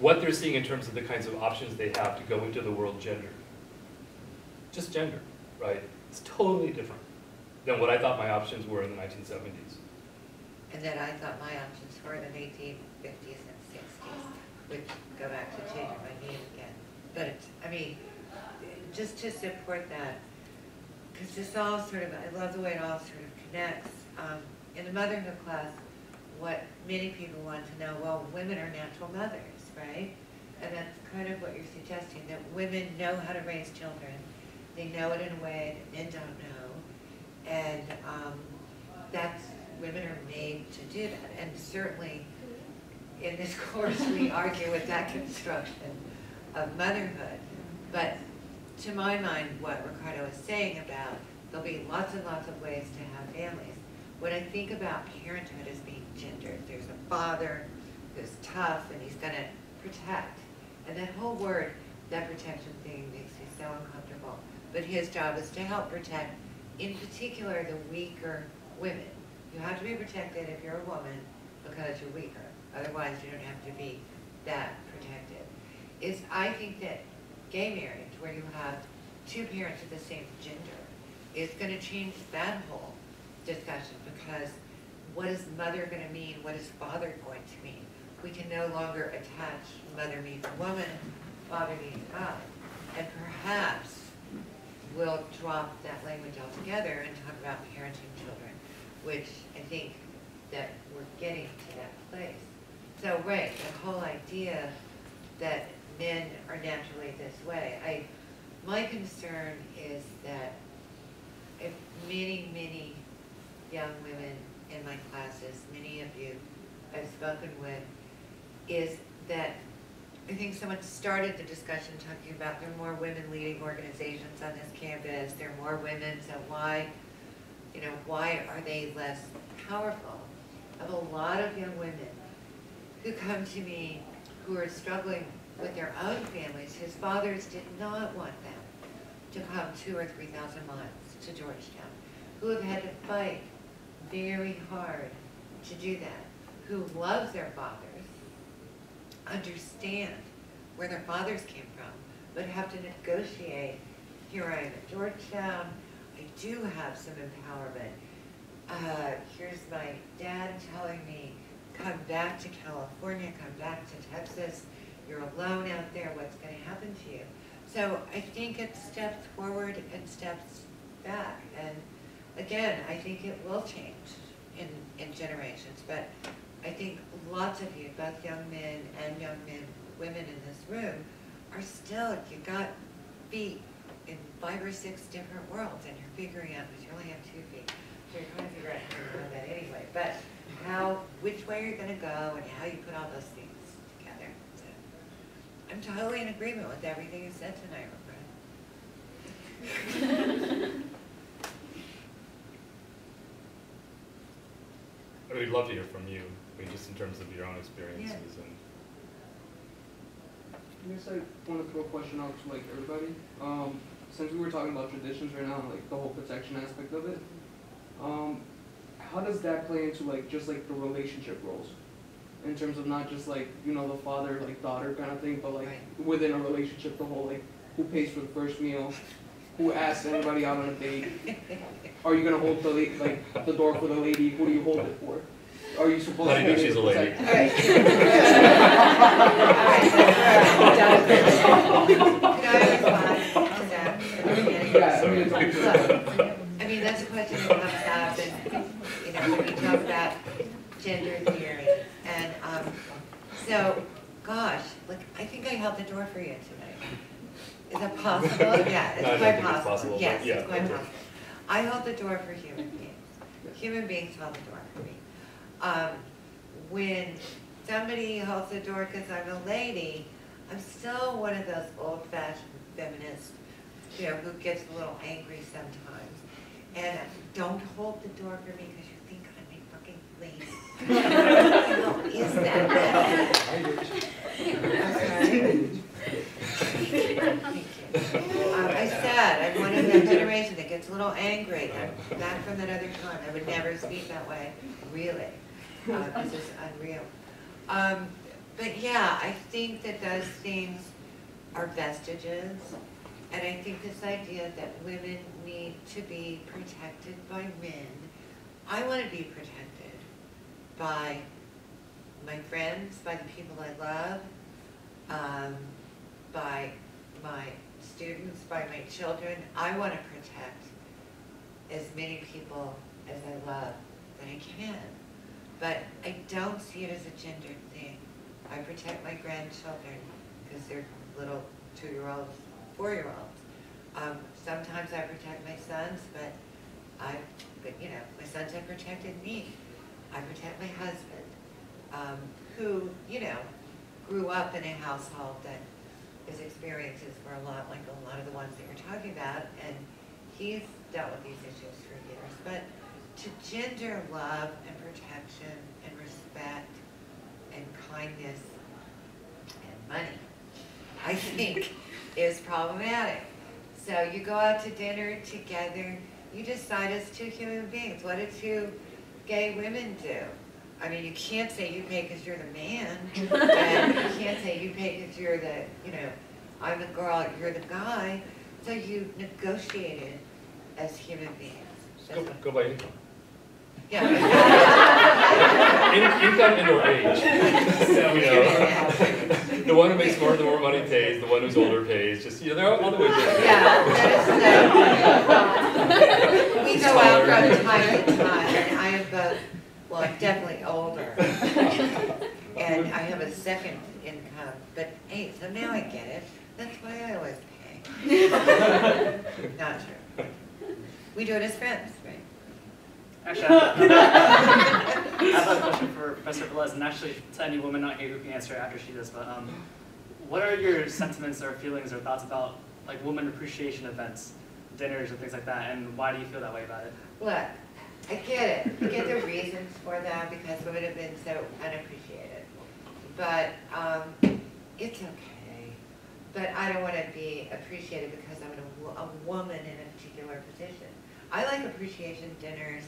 what they're seeing in terms of the kinds of options they have to go into the world gender. Just gender, right? It's totally different than what I thought my options were in the nineteen seventies. And then I thought my options were in the eighteen fifties and sixties, which go back to changing my name again. But, I mean, just to support that, because this all sort of, I love the way it all sort of connects. Um, In the motherhood class, what many people want to know, well, women are natural mothers, right? And that's kind of what you're suggesting, that women know how to raise children. They know it in a way that men don't know. And um, that's, women are made to do that. And certainly, in this course, we argue with that construction of motherhood. But to my mind, what Ricardo is saying about, there'll be lots and lots of ways to have families. When I think about parenthood as being gendered, there's a father who's tough and he's gonna protect. And that whole word, that protection thing makes me so uncomfortable. But his job is to help protect, in particular, the weaker women. You have to be protected if you're a woman because you're weaker. Otherwise, you don't have to be that protected. Is, I think that gay marriage, where you have two parents of the same gender, is gonna change that whole discussion because what is mother gonna mean? What is father going to mean? We can no longer attach mother means woman, father means God. And perhaps we'll drop that language altogether and talk about parenting children, which I think that we're getting to that place. So, right, the whole idea that men are naturally this way, I, my concern is that if many, many young women in my classes, many of you I've spoken with, is that I think someone started the discussion talking about there are more women leading organizations on this campus, there are more women, so why, you know, why are they less powerful? Have a lot of young women who come to me who are struggling with their own families, whose fathers did not want them to come two or three thousand miles to Georgetown, who have had to fight very hard to do that, who love their fathers, understand where their fathers came from, but have to negotiate, here I am at Georgetown, I do have some empowerment. Uh, here's my dad telling me, come back to California, come back to Texas, you're alone out there, what's gonna happen to you? So I think it steps forward and steps back, and again, I think it will change in, in generations, but I think lots of you, both young men and young men, women in this room, are still, you got feet in five or six different worlds, and you're figuring out, because you only have two feet, so you're trying to figure out how to do that anyway, but how, which way you're gonna go, and how you put all those things together. So, I'm totally in agreement with everything you said tonight, Roberta. I would love to hear from you, I mean, just in terms of your own experiences and. I guess I want to throw a question out to like everybody. Um, since we were talking about traditions right now, like the whole protection aspect of it, um, how does that play into like just like the relationship roles, in terms of not just like you know the father like daughter kind of thing, but like within a relationship, the whole like who pays for the first meal, who asks anybody out on a date, are you gonna hold the la- like the door for the lady? Who do you hold it for? Are you supposed How to? do you be know she's a lady? All right. All right, that's all right. Can I respond to that? Yeah, I mean, it's all good. Look, I mean, that's a question that comes up, and, you know, when we talk about gender theory, and, um, so, gosh, look, I think I held the door for you tonight. Is that possible? Yeah, No, I it's don't quite think it's possible, possible, but yes, yeah, it's quite okay. possible. I hold the door for human beings. Human beings hold the door for me. Um, when somebody holds the door because I'm a lady, I'm still one of those old-fashioned feminists, you know, who gets a little angry sometimes. And don't hold the door for me because you think I'm a fucking lady. What the hell is that? I'm sorry. Um, I said, I'm one of that generation that gets a little angry. I'm back from that other time. I would never speak that way, really. Uh, This is unreal. Um, But yeah, I think that those things are vestiges. And I think this idea that women need to be protected by men. I want to be protected by my friends, by the people I love, um, by my students, by my children. I want to protect as many people as I love that I can. But I don't see it as a gendered thing. I protect my grandchildren because they're little two-year-olds, four-year-olds. Um, sometimes I protect my sons, but I, but you know, my sons have protected me. I protect my husband, um, who, you know, grew up in a household that his experiences were a lot like a lot of the ones that you're talking about, and he's dealt with these issues for years. But to gender love and protection and respect and kindness and money, I think is problematic. So you go out to dinner together, you decide as two human beings, what do two gay women do? I mean, you can't say you pay because you're the man, and you can't say you pay because you're the, you know, I'm the girl, you're the guy. So you negotiated as human beings. That's Go, go by income. Yeah. In, income and or age. You know, the one who makes more, the more money pays, the one who's older pays, just, you know, there are all the ways. Yeah, that is, uh, we go out from time to time, and I am both, well, I'm definitely older. And I have a second income, but hey, so now I get it, that's why I always pay. Not true. We do it as friends, right? Actually, I have I have a question for Professor Velez, and actually to any woman not here who can answer after she does, but um, what are your sentiments or feelings or thoughts about like woman appreciation events, dinners and things like that, and why do you feel that way about it? Look, I get it, I get the reasons for that, because it would have been so unappreciated. But, um, it's okay. But I don't wanna be appreciated because I'm a, a woman in a particular position. I like appreciation dinners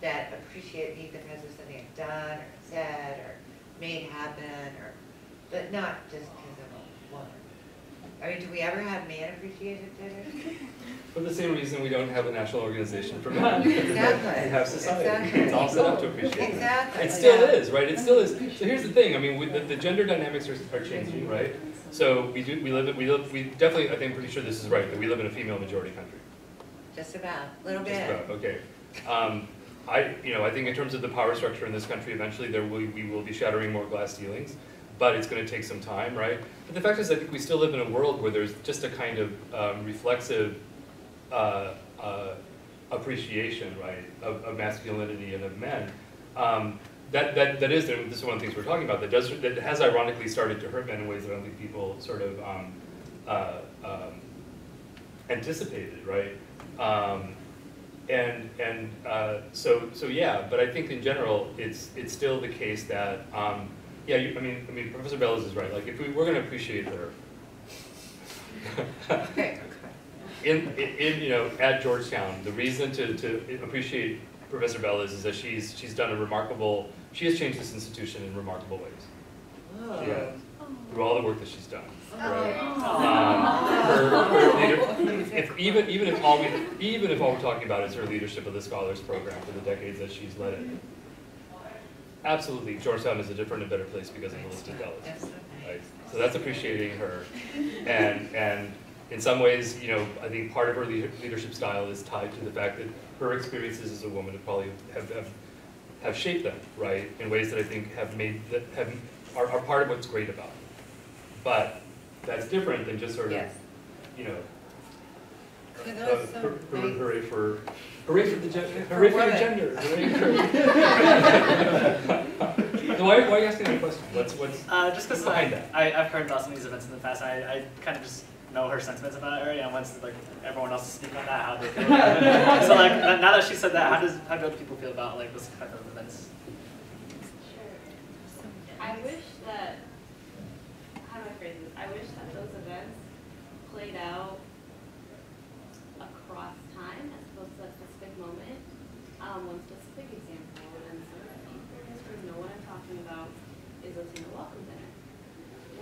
that appreciate me because of something I've done, or said, or made happen, or, but not just because I'm a woman. I mean, do we ever have man appreciation dinners? For the same reason we don't have a national organization for men. Exactly. We have society. Exactly. It's all set up to appreciate that. Exactly. It still yeah. is, right? It still is. So here's the thing, I mean, we- the, the gender dynamics are, are changing, right? So we do, we live, in- we live, we definitely, I think, pretty sure this is right, that we live in a female majority country. Just about, a little Just bit. about, okay. Um, I, you know, I think in terms of the power structure in this country, eventually there will, we will be shattering more glass ceilings, but it's gonna take some time, right? But the fact is, I think we still live in a world where there's just a kind of um, reflexive, uh, uh, appreciation, right, of, of masculinity and of men. Um, that, that, that is, this is one of the things we're talking about, that does, that has ironically started to hurt men in ways that I don't think people sort of, um, uh, um, anticipated, right? Um, and and uh, so so yeah, but I think in general it's it's still the case that um, yeah, you, I mean I mean Professor Velez is right. Like if we we're going to appreciate her Okay, in, in in you know at Georgetown, the reason to to appreciate Professor Velez is that she's she's done a remarkable. She has changed this institution in remarkable ways. Oh. Yeah, through all the work that she's done. Right. Oh. Um, her, her leader, if, even, even if all we, even if all we're talking about is her leadership of the Scholars Program for the decades that she's led it. Absolutely, Georgetown is a different and better place because of Velez, That's so right? So that's appreciating her. And, and in some ways, you know, I think part of her leadership style is tied to the fact that her experiences as a woman have probably, have, have, have shaped them, right? In ways that I think have made, that have, are, are part of what's great about her. But that's different than just sort of, Yes. you know, uh, that was so hur- hur- nice. hooray for, hooray for the gender, For hooray for the gender, hooray for. Why, why are you asking that question? What's, what's, Uh, just because Behind I, that. I, I've heard about some of these events in the past, I, I kind of just know her sentiments about it already, and once like everyone else is speaking on that, how they feel. So like, now that she said that, how does, how do other people feel about like this type of events? Sure. I wish that, how do I phrase this? I wish that those events played out Um, one specific example, and some of the people in this room know what I'm talking about, is Latino Welcome Dinner.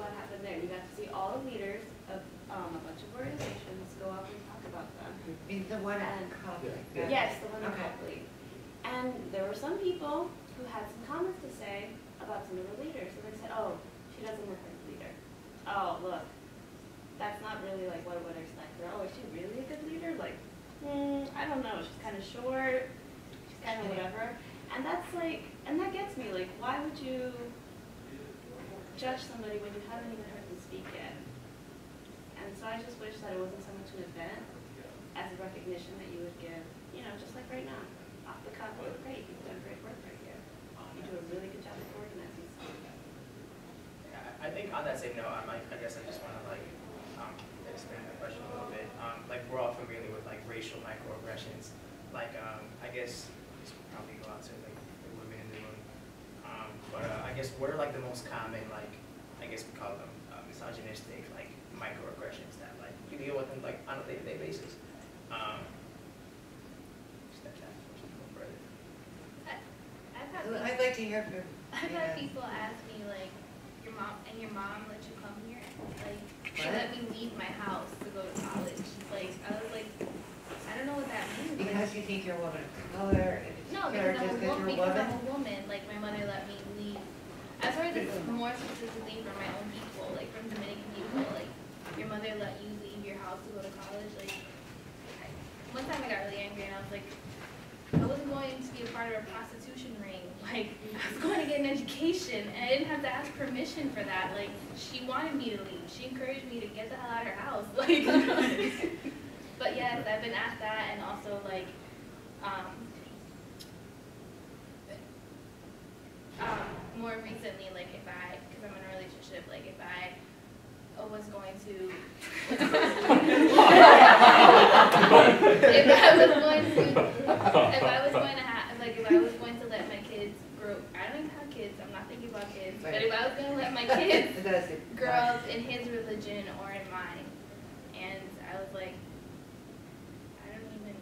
What happened there? You got to see all the leaders of um, a bunch of organizations go up and talk about them. The one and, yeah. Yes, the one okay. in And there were some people who had some comments to say about some of the leaders, and they said, oh, she doesn't look like a leader. Oh, look, that's not really like what I would expect. Oh, is she really a good leader? Like, mm, I don't know, she's kind of short, of whatever. And that's like, and that gets me. Like, why would you judge somebody when you haven't even heard them speak yet? And so I just wish that it wasn't so much an event as a recognition that you would give, you know, just like right now, off the cuff, oh, great, you've done great work right here. You do a really good job of organizing stuff. I think on that same note, I might, I guess I just wanna like, um, expand the question a little bit. Um, like, we're all familiar with like racial microaggressions. Like, um, I guess, this would probably go out to like the women in the room. Um, but, uh, I guess what are like the most common, like, I guess we call them uh, misogynistic, like microaggressions that like you deal with them like on a day-to-day basis? Um, just that kind of question, go further. I've had, I'd like to hear from, I've you had people ask me like, your mom, and your mom let you come here? Like, she What? let me leave my house to go to college. Like, I was like, I don't know what that means. Because you think you're a woman of color, No, because I'm a woman, because? I'm a woman, like my mother let me leave. I've heard this more specifically from my own people, like from Dominican people, like your mother let you leave your house to go to college, like. I, one time I got really angry and I was like, I wasn't going to be a part of a prostitution ring, like I was going to get an education and I didn't have to ask permission for that, like she wanted me to leave, she encouraged me to get the hell out of her house, like. But yes, I've been asked that and also like, um, um, more recently, like if I, because I'm in a relationship, like if I was going to, if I was going to, if I was going to have, like if I was going to let my kids grow, I don't even have kids, I'm not thinking about kids, but if I was going to let my kids It does, it- grow up in his religion or in mine, and I was like, I don't even,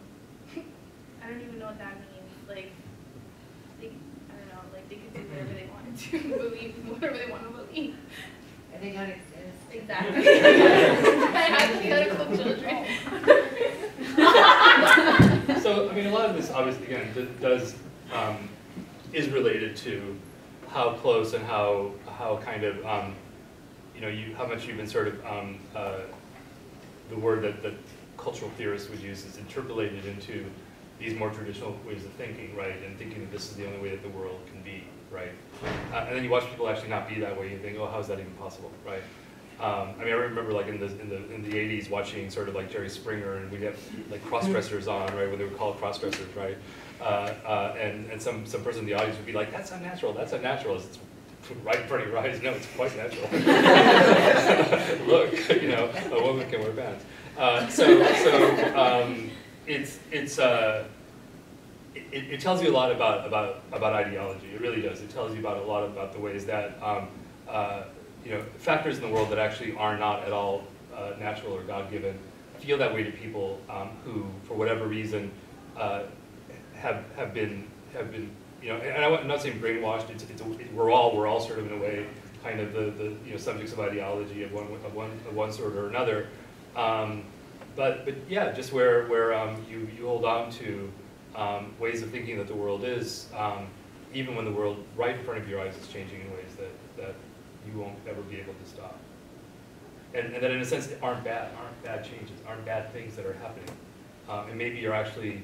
I don't even know what that means, like, they, I don't know, like, they could do whatever they wanted to, believe whatever they want to believe. And they don't exist. Exactly. I have political children. So, I mean, a lot of this obviously, again, does, um, is related to how close and how, how kind of, um, you know, you, how much you've been sort of, um, uh, the word that, that cultural theorists would use is interpellated into these more traditional ways of thinking, right? And thinking that this is the only way that the world can be, right? Uh, and then you watch people actually not be that way, and you think, oh, how is that even possible, right? Um, I mean, I remember like in the, in the, in the eighties, watching sort of like Jerry Springer, and we'd have like cross-dressers on, right, when they were called cross-dressers, right? Uh, uh, and, and some, some person in the audience would be like, that's unnatural, that's unnatural. It's right in front of your eyes, no, it's quite natural. Look, you know, a woman can wear pants. Uh, so, so, um, it's, it's, uh, it, it tells you a lot about, about, about ideology, it really does. It tells you about a lot about the ways that, um, uh, you know, factors in the world that actually are not at all uh, natural or God-given feel that way to people um, who, for whatever reason, uh, have, have been, have been, you know, and I'm not saying brainwashed, it's, it's, a- we're all, we're all sort of in a way, kind of the, the, you know, subjects of ideology of one, of one, of one sort or another. Um, but, but yeah, just where, where um, you, you hold on to um, ways of thinking that the world is, um, even when the world right in front of your eyes is changing in ways that, that you won't ever be able to stop. And, and that in a sense aren't bad, aren't bad changes, aren't bad things that are happening. Um, and maybe you're actually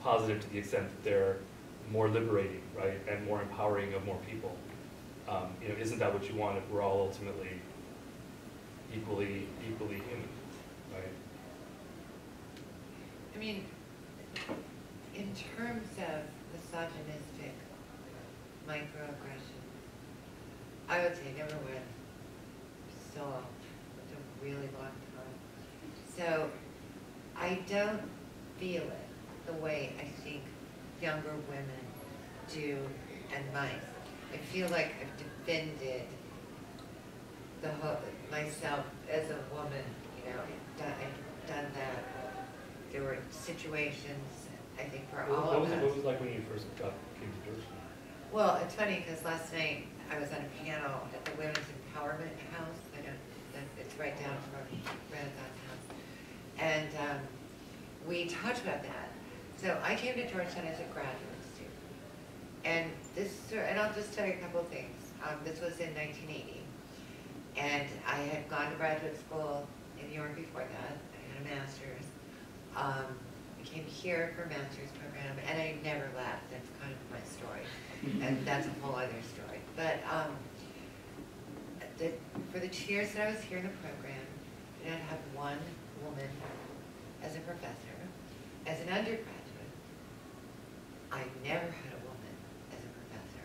positive to the extent that they're more liberating, right, and more empowering of more people. Um, you know, isn't that what you want if we're all ultimately equally, equally human, right? I mean, in terms of misogynistic microaggression, I would say number one, still it's a really long time. So I don't feel it the way I think younger women do and might. I feel like I've defended the whole, myself as a woman, you know, done, I've done that. There were situations, I think for all what of was it, what was us. it like when you first got, came to Georgetown? Well, it's funny, because last night, I was on a panel at the Women's Empowerment House, I don't, that, it's right down from Renaissance House. And, um, we talked about that. So I came to Georgetown as a graduate student. And this, and I'll just tell you a couple of things. Um, this was in nineteen eighty. And I had gone to graduate school in New York before that. I had a master's. Um, came here for a master's program and I never left. That's kind of my story. And that's a whole other story. But, um, the, for the two years that I was here in the program, I did have one woman as a professor. As an undergraduate, I never had a woman as a professor.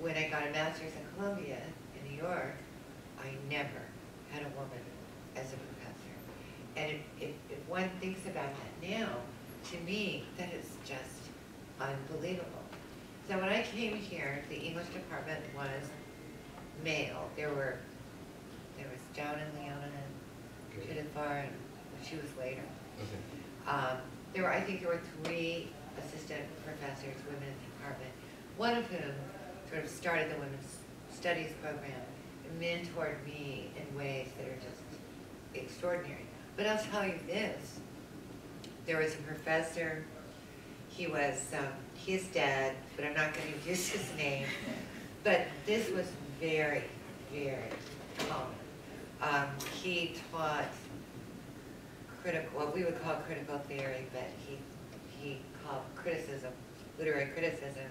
When I got a master's at Columbia in New York, I never had a woman as a professor. And if, if, if one thinks about that now, to me, that is just unbelievable. So when I came here, the English department was male. There were, there was Joan and Leona and Judith Farr, and she was later. Um, there were, I think there were three assistant professors, women in the department, one of whom sort of started the women's studies program and mentored me in ways that are just extraordinary. But I'll tell you this, there was a professor, he was, um, he is dead, but I'm not gonna use his name. But this was very, very common. Um, he taught critical, what we would call critical theory, but he, he called criticism, literary criticism.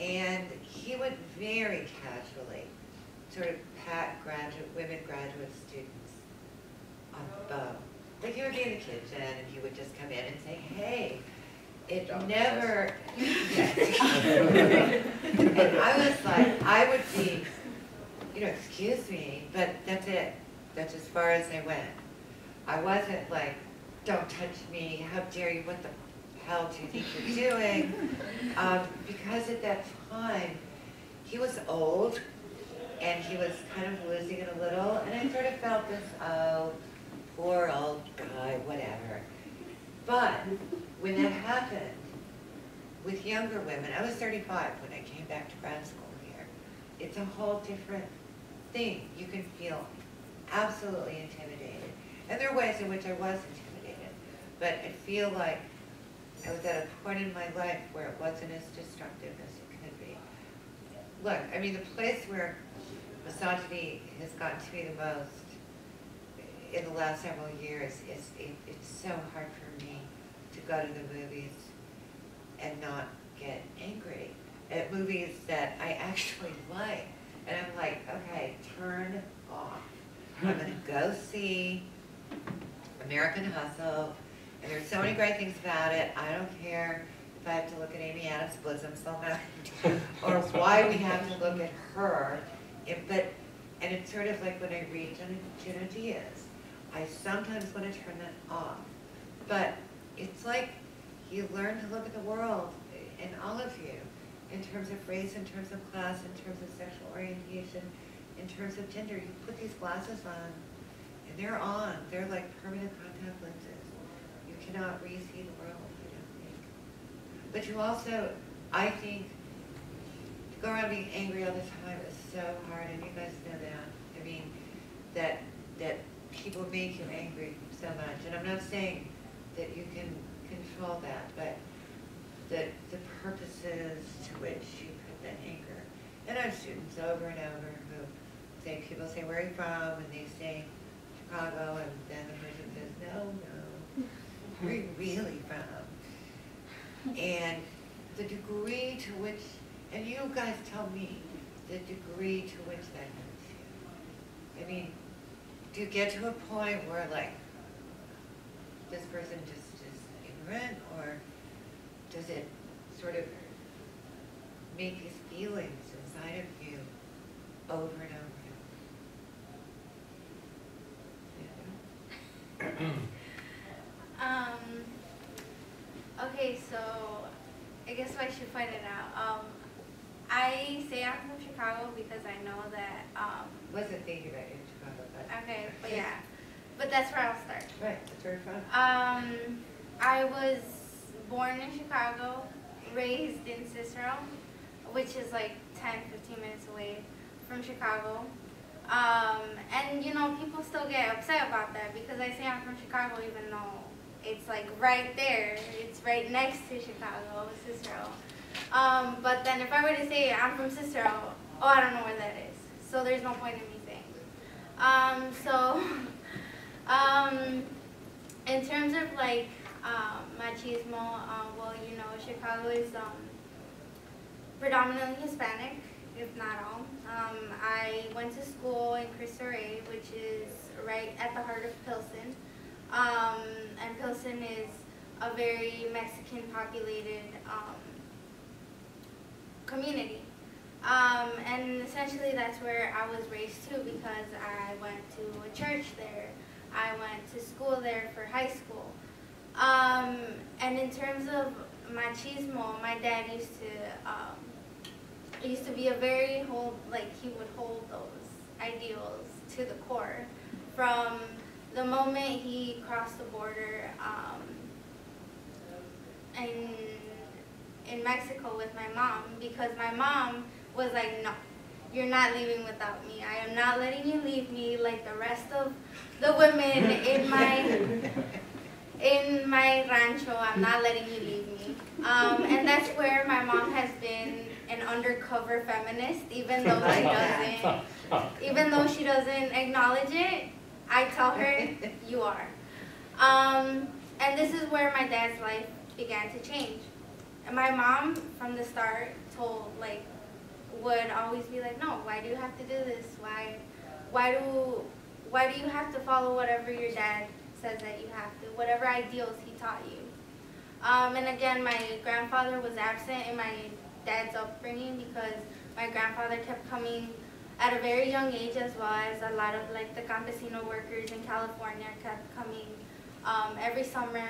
And he would very casually sort of pat graduate, women graduate students the bum. Like he would be in the kitchen and he would just come in and say, hey, it Job never. And I was like, I would be, you know, excuse me, but that's it. That's as far as I went. I wasn't like, don't touch me, how dare you, what the hell do you think you're doing? Um, because at that time, he was old and he was kind of losing it a little, and I sort of felt this, oh, poor old guy, whatever. But when that happened, with younger women, I was thirty-five when I came back to grad school here. It's a whole different thing. You can feel absolutely intimidated. And there are ways in which I was intimidated, but I feel like I was at a point in my life where it wasn't as destructive as it could be. Look, I mean, the place where misogyny has gotten to be the most in the last several years it, it's so hard for me to go to the movies and not get angry at movies that I actually like. And I'm like, okay, turn off. I'm gonna go see American Hustle, and there's so many great things about it. I don't care if I have to look at Amy Adams' bosom somehow, or why we have to look at her. It- but, and it's sort of like when I read Junot, Junot Diaz, I sometimes want to turn that off. But it's like you learn to look at the world, and all of you, in terms of race, in terms of class, in terms of sexual orientation, in terms of gender. You put these glasses on, and they're on. They're like permanent contact lenses. You cannot re-see the world, I don't think. But you also, I think, to go around being angry all the time is so hard, and you guys know that. I mean, that, that people make you angry so much. And I'm not saying that you can control that, but the, the purposes to which you put that anger. And I have students over and over who say, people say, where are you from? And they say, Chicago, and then the person says, no, no, where are you really from? And the degree to which, and you guys tell me, the degree to which that hurts you. I mean, do you get to a point where like, this person just is ignorant, or does it sort of make these feelings inside of you over and over again? Um, okay, so I guess I should find it out. Um, I say I'm from Chicago because I know that, um, Wasn't thinking about you in Chicago, but, okay, but yeah, but that's where I'll start. right, that's very fun. Um, I was born in Chicago, raised in Cicero, which is like 10, 15 minutes away from Chicago. Um, and you know, people still get upset about that because I say I'm from Chicago even though it's like right there. It's right next to Chicago, Cicero. Um, but then if I were to say I'm from Cicero, oh, I don't know where that is. So there's no point in me. Um, so, um, in terms of like um, machismo, um, well, you know, Chicago is um, predominantly Hispanic, if not all. Um, I went to school in Cristo Rey, which is right at the heart of Pilsen. Um, and Pilsen is a very Mexican populated um, community. Um, and essentially that's where I was raised too because I went to a church there. I went to school there for high school. Um, and in terms of machismo, my dad used to um, used to be a very hold like he would hold those ideals to the core from the moment he crossed the border um, in in Mexico with my mom because my mom was like no you're not leaving without me. I am not letting you leave me like the rest of the women in my in my rancho I'm not letting you leave me. Um, and that's where my mom has been an undercover feminist even though she doesn't even though she doesn't acknowledge it I tell her you are. Um, and this is where my dad's life began to change. And my mom from the start told like would always be like no why do you have to do this why why do why do you have to follow whatever your dad says that you have to whatever ideals he taught you um, and again my grandfather was absent in my dad's upbringing because my grandfather kept coming at a very young age as well as a lot of like the campesino workers in California kept coming um, every summer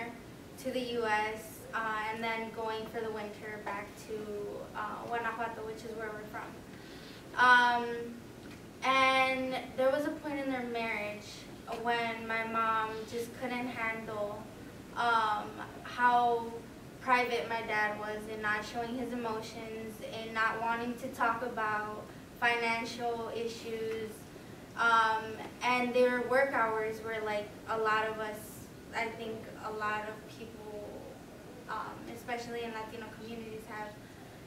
to the U.S. Uh, and then going for the winter back to uh, Guanajuato, which is where we're from. Um, and there was a point in their marriage when my mom just couldn't handle um, how private my dad was in not showing his emotions, and not wanting to talk about financial issues. Um, and their work hours were like a lot of us, I think a lot of people um, especially in Latino communities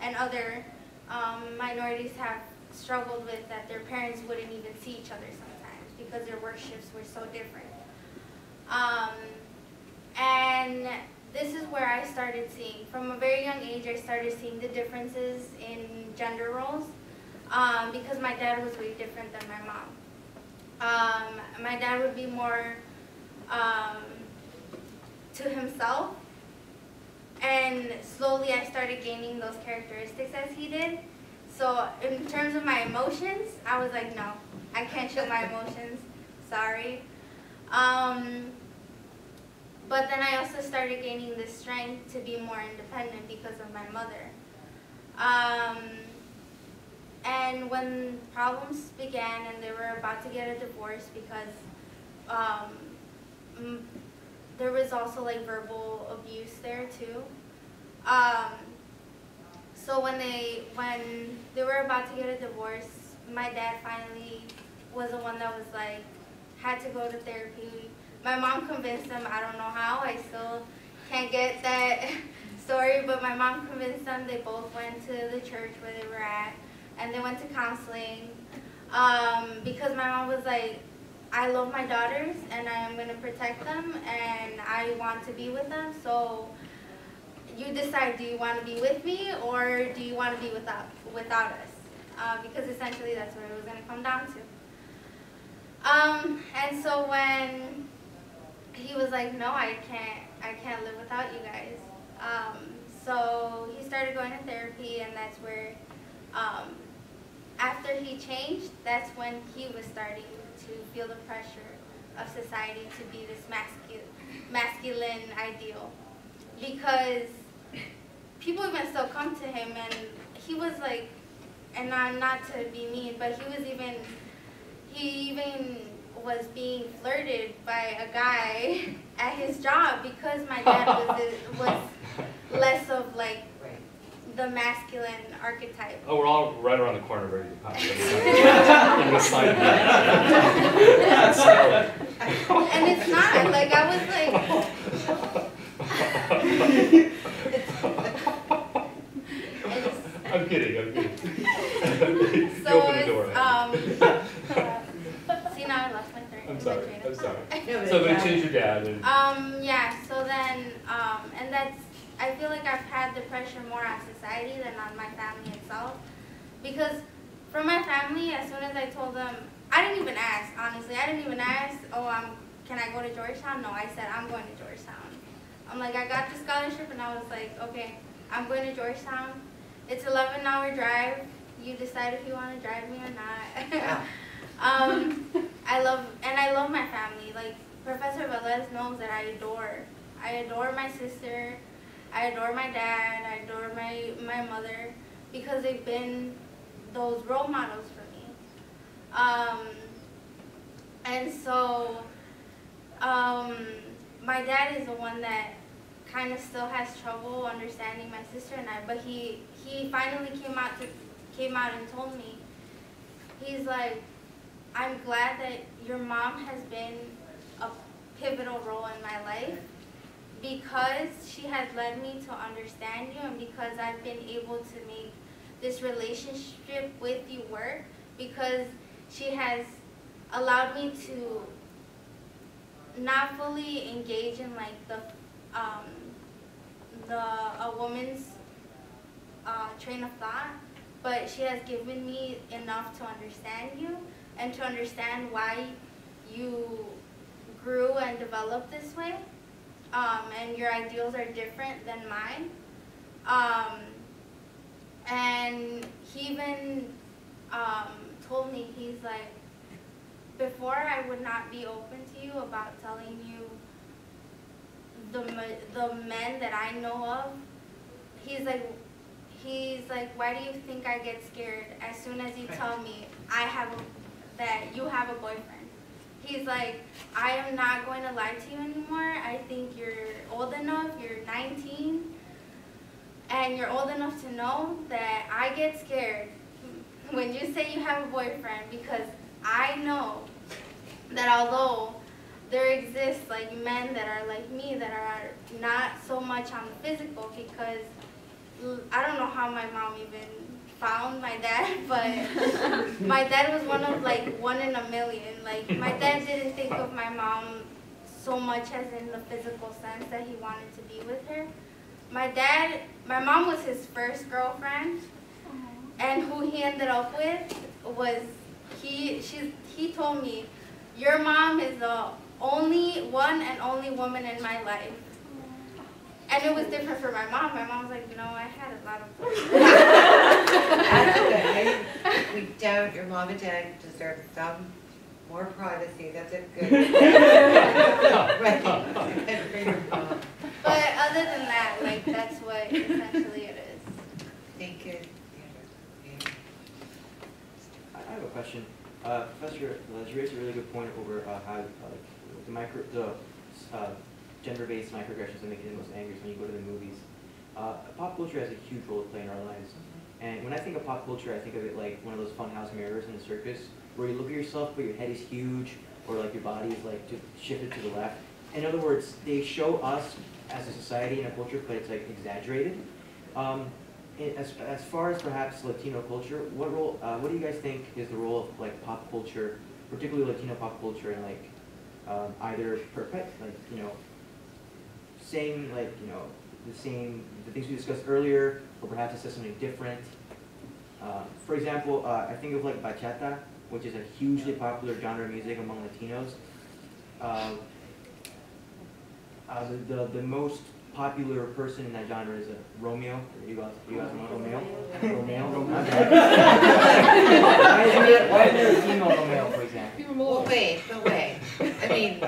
and other um, minorities have struggled with that their parents wouldn't even see each other sometimes because their work shifts were so different. Um, and this is where I started seeing, from a very young age, I started seeing the differences in gender roles um, because my dad was way different than my mom. Um, my dad would be more um, to himself and slowly I started gaining those characteristics as he did. So in terms of my emotions, I was like, no, I can't show my emotions. Sorry. Um, but then I also started gaining the strength to be more independent because of my mother. Um, and when problems began and they were about to get a divorce because um, there was also like verbal abuse there too. Um, so when they when they were about to get a divorce, my dad finally was the one that was like had to go to therapy. My mom convinced him. I don't know how. I still can't get that story, but my mom convinced them. They both went to the church where they were at, and they went to counseling um, because my mom was like, I love my daughters and I am going to protect them and I want to be with them. So you decide, do you want to be with me or do you want to be without, without us? Uh, because essentially that's what it was going to come down to. Um, and so when he was like, no, I can't, I can't live without you guys. Um, so he started going to therapy and that's where, um, after he changed, that's when he was starting feel the pressure of society to be this masculine, masculine ideal. Because people even still come to him and he was like, and not, not to be mean, but he was even, he even was being flirted by a guy at his job because my dad was, was less of like the masculine archetype. Oh, we're all right around the corner ready to pop. I'm gonna sign. And it's not, like, I was like, I'm kidding, I'm kidding. You so open the door. it's, um, see now I lost my thread. I'm sorry, I'm sorry. No, but So, but it's, it changed your dad and, Um, yeah, so then, um, and that's, I feel like I've had the pressure more on society than on my family itself. Because from my family, as soon as I told them, I didn't even ask, honestly, I didn't even ask, oh, um, can I go to Georgetown? No, I said, I'm going to Georgetown. I'm like, I got the scholarship and I was like, okay, I'm going to Georgetown. It's 11 hour drive. You decide if you want to drive me or not. Um, I love, and I love my family. Like, Professor Velez knows that I adore. I adore my sister. I adore my dad. I adore my, my mother because they've been those role models for me. Um, and so, um, my dad is the one that kind of still has trouble understanding my sister and I, but he, he finally came out to, came out and told me, he's like, I'm glad that your mom has been a pivotal role in my life because she has led me to understand you and because I've been able to make this relationship with you work because she has allowed me to not fully engage in like the um, the a woman's uh, train of thought, but she has given me enough to understand you and to understand why you grew and developed this way, um, and your ideals are different than mine. Um, and he even um, told me, he's like, before I would not be open to you about telling you the the men that I know of. He's like, he's like, why do you think I get scared as soon as you tell me I have a, that you have a boyfriend? He's like, I am not going to lie to you anymore. I think you're old enough. You're 19, and you're old enough to know that I get scared when you say you have a boyfriend because I know that although there exists like men that are like me that are not so much on the physical because I don't know how my mom even found my dad, but my dad was one of like one in a million. Like my dad didn't think of my mom so much as in the physical sense that he wanted to be with her. My dad, my mom was his first girlfriend, and who he ended up with was he. She he told me, your mom is the only one and only woman in my life. And it was different for my mom. My mom was like, no, I had a lot of. That's. We don't, your mom and dad deserve some more privacy, that's a good. Right, good for your mom. But other than that, like that's what essentially it is. Thank you. I I have a question. Uh, Professor, Velez, you raised a really good point over uh, how uh, the micro, the uh, gender-based microaggressions that make you the most angry when you go to the movies. Uh, pop culture has a huge role to play in our lives. And when I think of pop culture, I think of it like one of those funhouse mirrors in the circus, where you look at yourself, but your head is huge, or like your body is like just shifted to the left. In other words, they show us as a society and a culture, but it's like exaggerated. Um, as, as far as perhaps Latino culture, what role, uh, what do you guys think is the role of like pop culture, particularly Latino pop culture, in like um, either perpet, like you know, saying like you know the same the things we discussed earlier, or perhaps it says something different. Uh, for example, uh, I think of like bachata, which is a hugely popular genre of music among Latinos. Uh, uh, the, the the most popular person in that genre is a Romeo. You guys, you guys know Romeo? Romeo. My bad. why, is there, why is there a female Romeo, for example? Well, wait, but wait. I mean,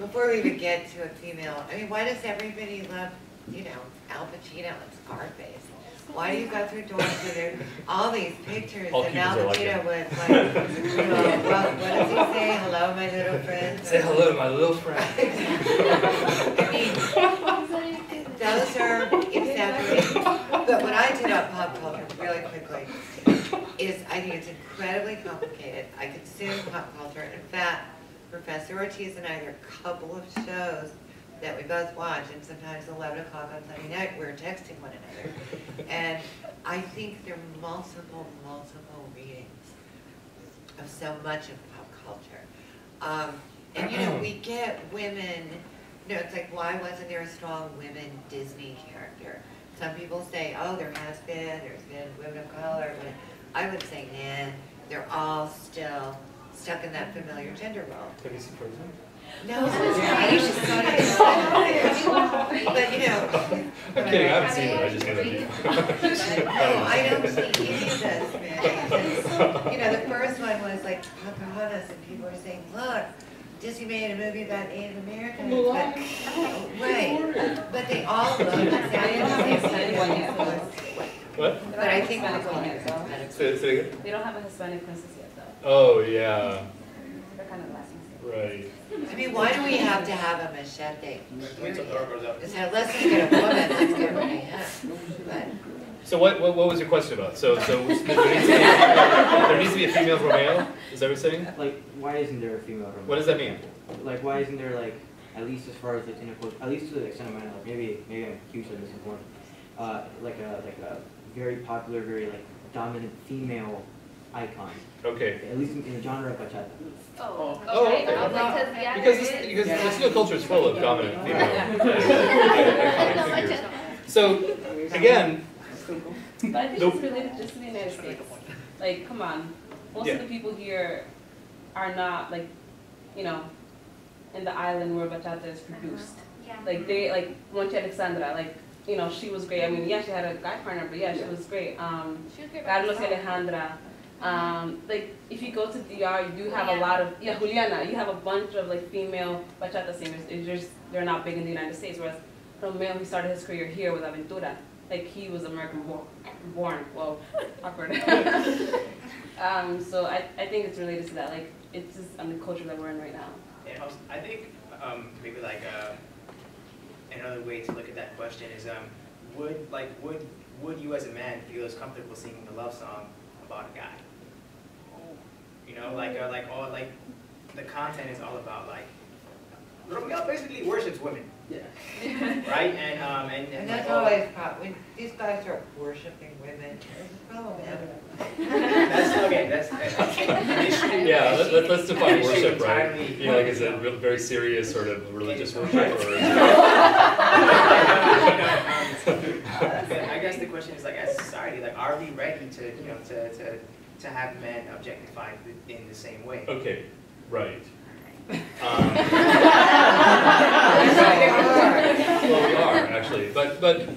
before we even get to a female, I mean, why does everybody love, you know, Al Pacino and Scarface? Why do you go through doors where there are all these pictures All Al Cubans are like him. like, you know, what, what does he say? Hello, my little friend. Say hello, my little friend. I mean, those are exaggerated. But what I did on pop culture, really quickly, is I think it's incredibly complicated. I consume pop culture. In fact, Professor Ortiz and I, are a couple of shows that we both watch, and sometimes eleven o'clock on Sunday night, we're texting one another. And I think there are multiple, multiple readings of so much of pop culture. Um, and you know, we get women, you know, it's like, why wasn't there a strong women Disney character? Some people say, oh, there has been, there's been women of color, but I would say, nah, they're all still stuck in that familiar gender role. Have you seen Frozen? No, I usually thought it was, but you know. I'm kidding, I haven't seen it, I just know that you. No, I don't see any of this, man. Because, You know, the first one was like Pocahontas, and people were saying, look, Disney made a movie about Native Americans, but, right, but they all look exactly the same. What? But I think Pocahontas. Say, say again? They don't have a Hispanic princess yet, though. Oh, yeah, They're kind of lacking. Right. I mean, why do we have to have a machete? Wait till Thor grows up. Is that, let's just get a woman, let's get rid of. But, So what, what, what was your question about? So, so there needs to be, there needs to be a female Romeo, is that what you're saying? Like, why isn't there a female Romeo? What does that mean? Like, why isn't there like, at least as far as Latino culture, at least to the extent of my knowledge, maybe, maybe I'm hugely misinformed, uh, like a, like a very popular, very like dominant female icon, Okay, at least in, in the genre of bachata. Oh, Oh, okay. okay. Because, yeah, because there this, is. because Latino culture is full of dominant female. So, again, But I think Nope. it's related just to the United States. Like, come on, most Yeah. of the people here are not like, you know, in the island where bachata is produced. Yeah. Like they, like Monchy y Alexandra, like, you know, she was great. I mean, yeah, she had a guy partner, but yeah, she was great. Um, She was great Carlos herself. Alejandra. Um, like if you go to DR, you do have a lot of yeah, Juliana. You have a bunch of like female bachata singers. It's just they're not big in the United States. Whereas from Romeo, he started his career here with Aventura. Like he was American born. Born. Whoa, awkward. um, so I, I think it's related to that. Like it's just on the culture that we're in right now. And also, I think um, maybe like uh, another way to look at that question is um, would like would would you as a man feel as comfortable singing a love song about a guy? You know, like uh, like all like the content is all about like Romeo basically worships women, Yeah. right? And um and, And and that's like, all- always, prob- when these guys are worshiping women, there's a problem, man. that's okay. That's, that's initially- yeah, let, let, let's define worship, right? entirely- You know, like, is it real- very serious sort of religious worship, or? I guess the question is like, as a society, like, are we ready to, you know, to, to, to have men objectified in the same way? Okay, right. Um, Well, we are, actually, but, but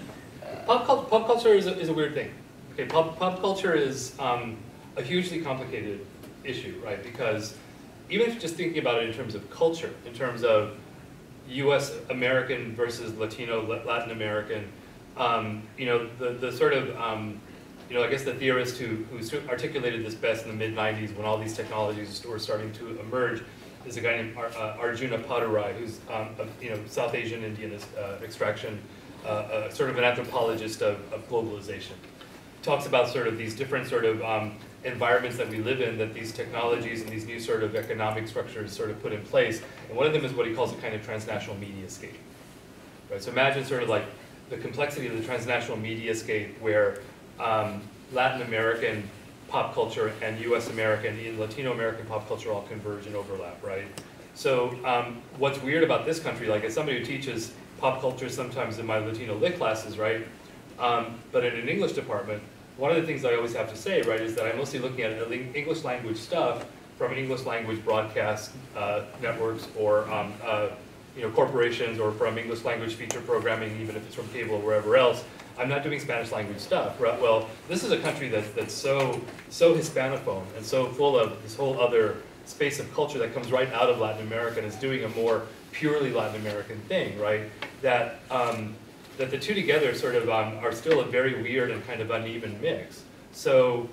pop, cul- pop culture is a, is a weird thing. Okay, pop, pop culture is um, a hugely complicated issue, right? Because even if you're just thinking about it in terms of culture, in terms of U.S. American versus Latino Latin American, um, you know, the, the sort of, um, you know, I guess the theorist who, who articulated this best in the mid 90s when all these technologies were starting to emerge is a guy named Ar- uh, Arjun Appadurai, who's um, of, you know, South Asian Indian uh, extraction, uh, uh, sort of an anthropologist of, of globalization. Talks about sort of these different sort of um, environments that we live in, that these technologies and these new sort of economic structures sort of put in place. And one of them is what he calls a kind of transnational mediascape. Right? So imagine sort of like the complexity of the transnational mediascape where um, Latin American pop culture and US American and Latino American pop culture all converge and overlap, right? So um, what's weird about this country, like as somebody who teaches pop culture sometimes in my Latino lit classes, right? Um, but in an English department, one of the things I always have to say, right, is that I'm mostly looking at English language stuff from English language broadcast uh, networks or um, uh, you know, corporations or from English language feature programming, even if it's from cable or wherever else. I'm not doing Spanish language stuff. Right? Well, this is a country that's, that's so, so Hispanophone and so full of this whole other space of culture that comes right out of Latin America and is doing a more purely Latin American thing, right? That, um, that the two together sort of um, are still a very weird and kind of uneven mix. So,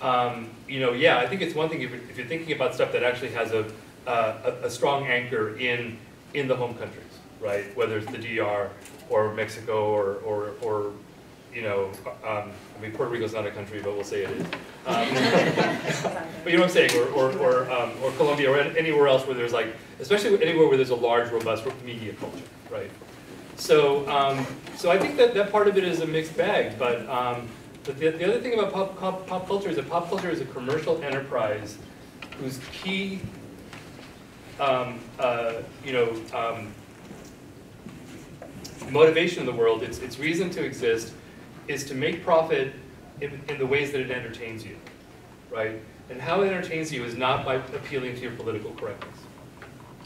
um, you know, yeah, I think it's one thing if you're, if you're thinking about stuff that actually has a, uh, a, a strong anchor in, in the home countries, right? Whether it's the DR or Mexico or, or, or you know, um, I mean, Puerto Rico's not a country, but we'll say it is. Um, But you know what I'm saying, or, or, or, um, or Colombia, or anywhere else where there's like, especially anywhere where there's a large, robust media culture, right? So, um, so I think that, that part of it is a mixed bag, but, um, but the, the other thing about pop, pop, pop culture is that pop culture is a commercial enterprise whose key, um, uh, you know, motivation in the world, its, its reason to exist, is to make profit in, in the ways that it entertains you, right? And how it entertains you is not by appealing to your political correctness.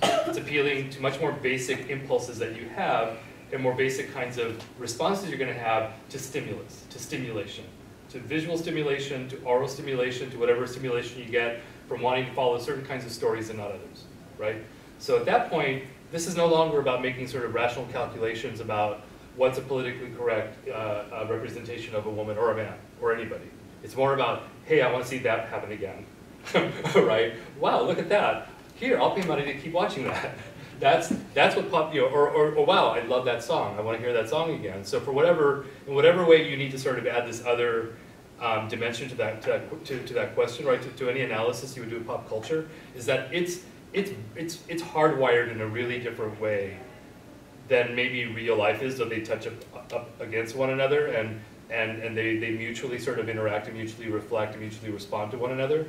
It's appealing to much more basic impulses that you have and more basic kinds of responses you're going to have to stimulus, to stimulation, to visual stimulation, to oral stimulation, to whatever stimulation you get from wanting to follow certain kinds of stories and not others, right? So at that point, this is no longer about making sort of rational calculations about what's a politically correct uh, uh, representation of a woman or a man or anybody. It's more about, hey, I want to see that happen again, right? Wow, look at that. Here, I'll pay money to keep watching that. That's that's what pop, you know, or, or, or wow, I love that song. I want to hear that song again. So for whatever, in whatever way you need to sort of add this other um, dimension to that to that, to, to that question, right? To, to any analysis you would do of pop culture, is that it's it's it's it's hardwired in a really different way than maybe real life is, though they touch up, up against one another and and and they they mutually sort of interact and mutually reflect and mutually respond to one another.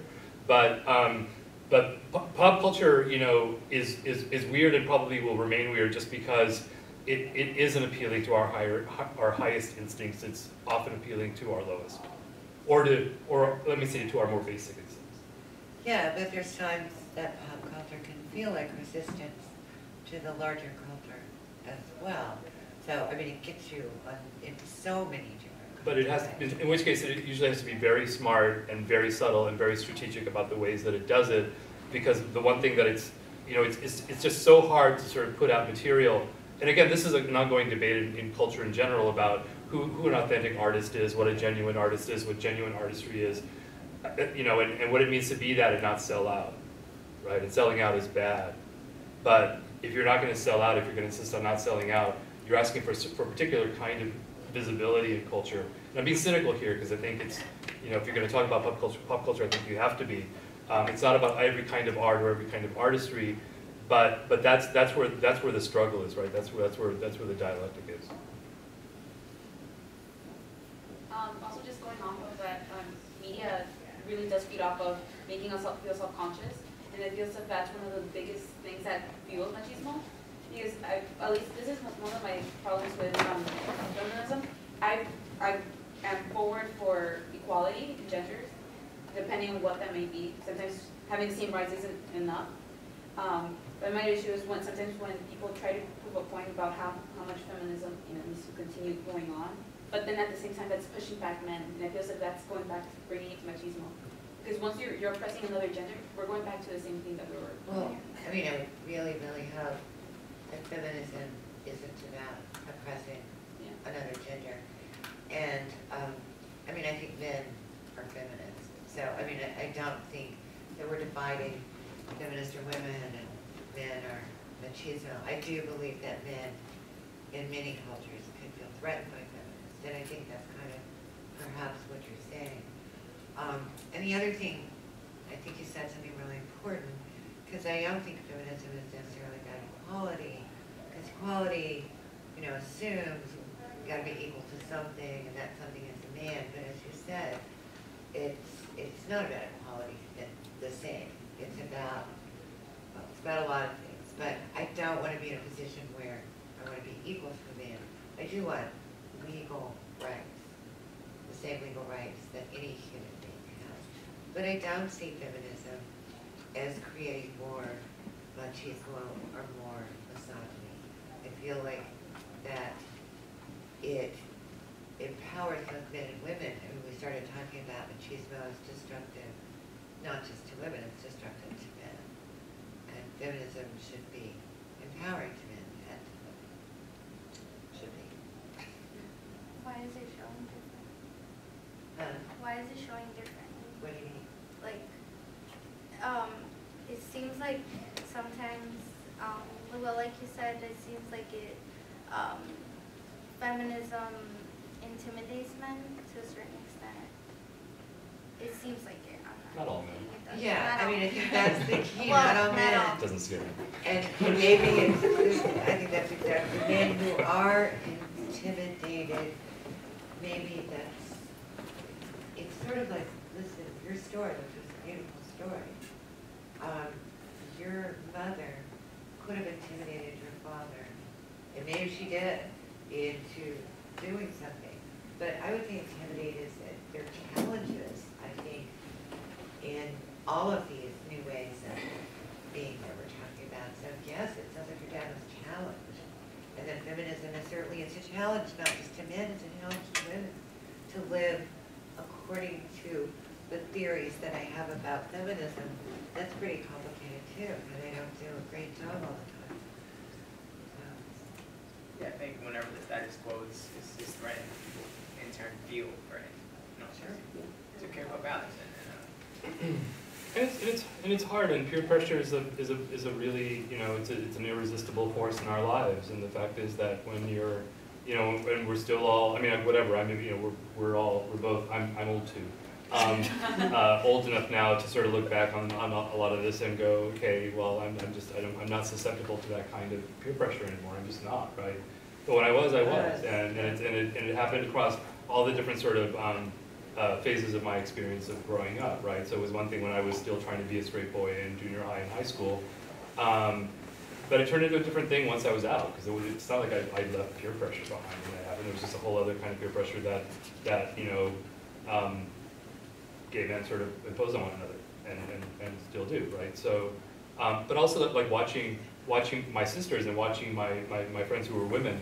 But um, but pop culture, you know, is, is, is weird and probably will remain weird just because it, it isn't appealing to our higher, our highest instincts. It's often appealing to our lowest, or to, or let me say, to our more basic instincts. Yeah, but there's times that feel like resistance to the larger culture as well. So, I mean, it gets you on, in so many different. But it has, in, in which case, it usually has to be very smart and very subtle and very strategic about the ways that it does it, because the one thing that it's, you know, it's, it's, it's just so hard to sort of put out material. And again, this is an ongoing debate in, in culture in general about who, who an authentic artist is, what a genuine artist is, what genuine artistry is, uh, you know, and, and what it means to be that and not sell out, right? And selling out is bad. But if you're not going to sell out, if you're going to insist on not selling out, you're asking for, for a particular kind of visibility and culture. And I'm being cynical here because I think it's, you know, if you're going to talk about pop culture, pop culture, I think you have to be. Um, it's not about every kind of art or every kind of artistry, but but that's that's where that's where the struggle is, right? That's where that's where that's where the dialectic is. Um, also just going off of that, um, media really does feed off of making us feel self-conscious. And I feel that that's one of the biggest things that fuels machismo. Because I, at least this is one of my problems with, um, feminism. I, I am forward for equality in genders, depending on what that may be. Sometimes having the same rights isn't enough. Um, but my issue is when, sometimes when people try to prove a point about how, how much feminism, you know, needs to continue going on, but then at the same time, that's pushing back men, and I feel like that's going back, to bringing it to machismo. Because once you're, you're oppressing another gender, we're going back to the same thing that we were. Well, I mean, I really, really hope that feminism isn't about oppressing Yeah. another gender. And, um, I mean, I think men are feminists. So, I mean, I, I don't think that we're dividing feminists are women and men are machismo. I do believe that men in many cultures could feel threatened by feminists. And I think that's kind of perhaps what you're saying. Um, and the other thing, I think you said something really important, because I don't think feminism is necessarily about equality, because equality, you know, assumes you gotta be equal to something, and that something is a man, but as you said, it's, it's not about equality, it's the same. It's about, well, it's about a lot of things, but I don't wanna be in a position where I wanna be equal to a man. I do want legal rights, the same legal rights that any human. But I don't see feminism as creating more machismo or more misogyny. I feel like that it empowers both men and women. I mean, we started talking about machismo as destructive, not just to women, it's destructive to men. And feminism should be empowering to men and to women. Should be. Why is it showing different? Why is it showing differently? what do you mean? Like, um, it seems like sometimes, um, well, like you said, it seems like it, um, feminism intimidates men to a certain extent. It seems like it. I'm not. Not all men. saying it does. Yeah, Not I all. mean, I think that's the key, Well, not all men. all. Doesn't scare me. And maybe it's, I think that's exactly, men who are intimidated, maybe that's, it's sort of like, listen, your story, which was a beautiful story. Um, your mother could have intimidated your father, and maybe she did, into doing something. But I would think intimidate is that there are challenges, I think, in all of these new ways of being that we're talking about. So yes, it sounds like your dad was challenged. And then feminism is certainly, it's a challenge, not just to men, it's a challenge to women, to live according to the theories that I have about feminism. That's pretty complicated too, and they don't do a great job all the time. So, Yeah, I think whenever the status quo is, is, is threatened, people in turn feel threatened. You know, Sure. to care about balance and, and uh, And it's, and it's, and it's hard, and peer pressure is a, is a, is a really, you know, it's a, it's an irresistible force in our lives, and the fact is that when you're, you know, and we're still all, I mean, whatever, I mean, you know, we're, we're all, we're both, I'm, I'm old too. Um, uh, old enough now to sort of look back on, on a lot of this and go, okay, well, I'm, I'm just, I don't, I'm not susceptible to that kind of peer pressure anymore, I'm just not, right? But when I was, I was, and, and it, and it, and it happened across all the different sort of, um, uh, phases of my experience of growing up, right? So it was one thing when I was still trying to be a straight boy in junior high and high school. Um, but it turned into a different thing once I was out, because it it's not like I, I left peer pressure behind when that happened. There was just a whole other kind of peer pressure that, that, you know, um, gay men sort of impose on one another and, and, and still do, right? So, um, but also like watching, watching my sisters and watching my, my, my friends who were women,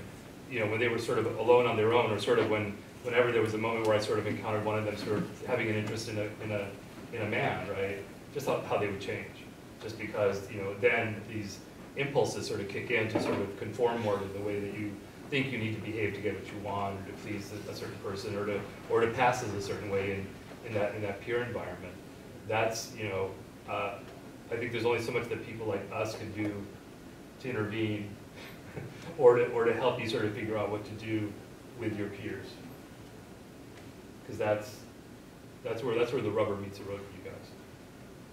you know, when they were sort of alone on their own, or sort of when, whenever there was a moment where I sort of encountered one of them sort of having an interest in a, in a, in a man, right? Just how, how they would change, just because, you know, then these impulses sort of kick in to sort of conform more to the way that you think you need to behave to get what you want, or to please a, certain person, or to, or to pass as a certain way in, in that, in that peer environment. That's, you know, uh, I think there's only so much that people like us can do to intervene or to, or to help you sort of figure out what to do with your peers. Because that's, that's where, that's where the rubber meets the road for you guys.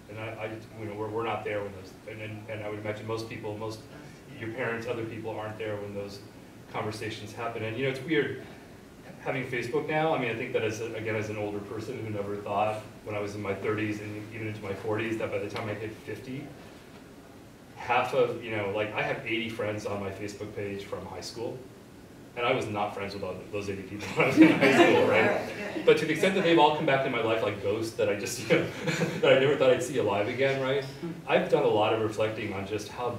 And I, I, you know, we're, we're not there when those, and, and, and I would imagine most people, most, your parents, other people aren't there when those conversations happen. And, you know, it's weird, having Facebook now, I mean, I think that as, a- again, as an older person who never thought, when I was in my thirties and even into my forties, that by the time I hit fifty, half of, you know, like, I have eighty friends on my Facebook page from high school, and I was not friends with all those eighty people when I was in high school, right? But to the extent that they've all come back in my life like ghosts that I just, you know, that I never thought I'd see alive again, right? Mm-hmm. I've done a lot of reflecting on just how,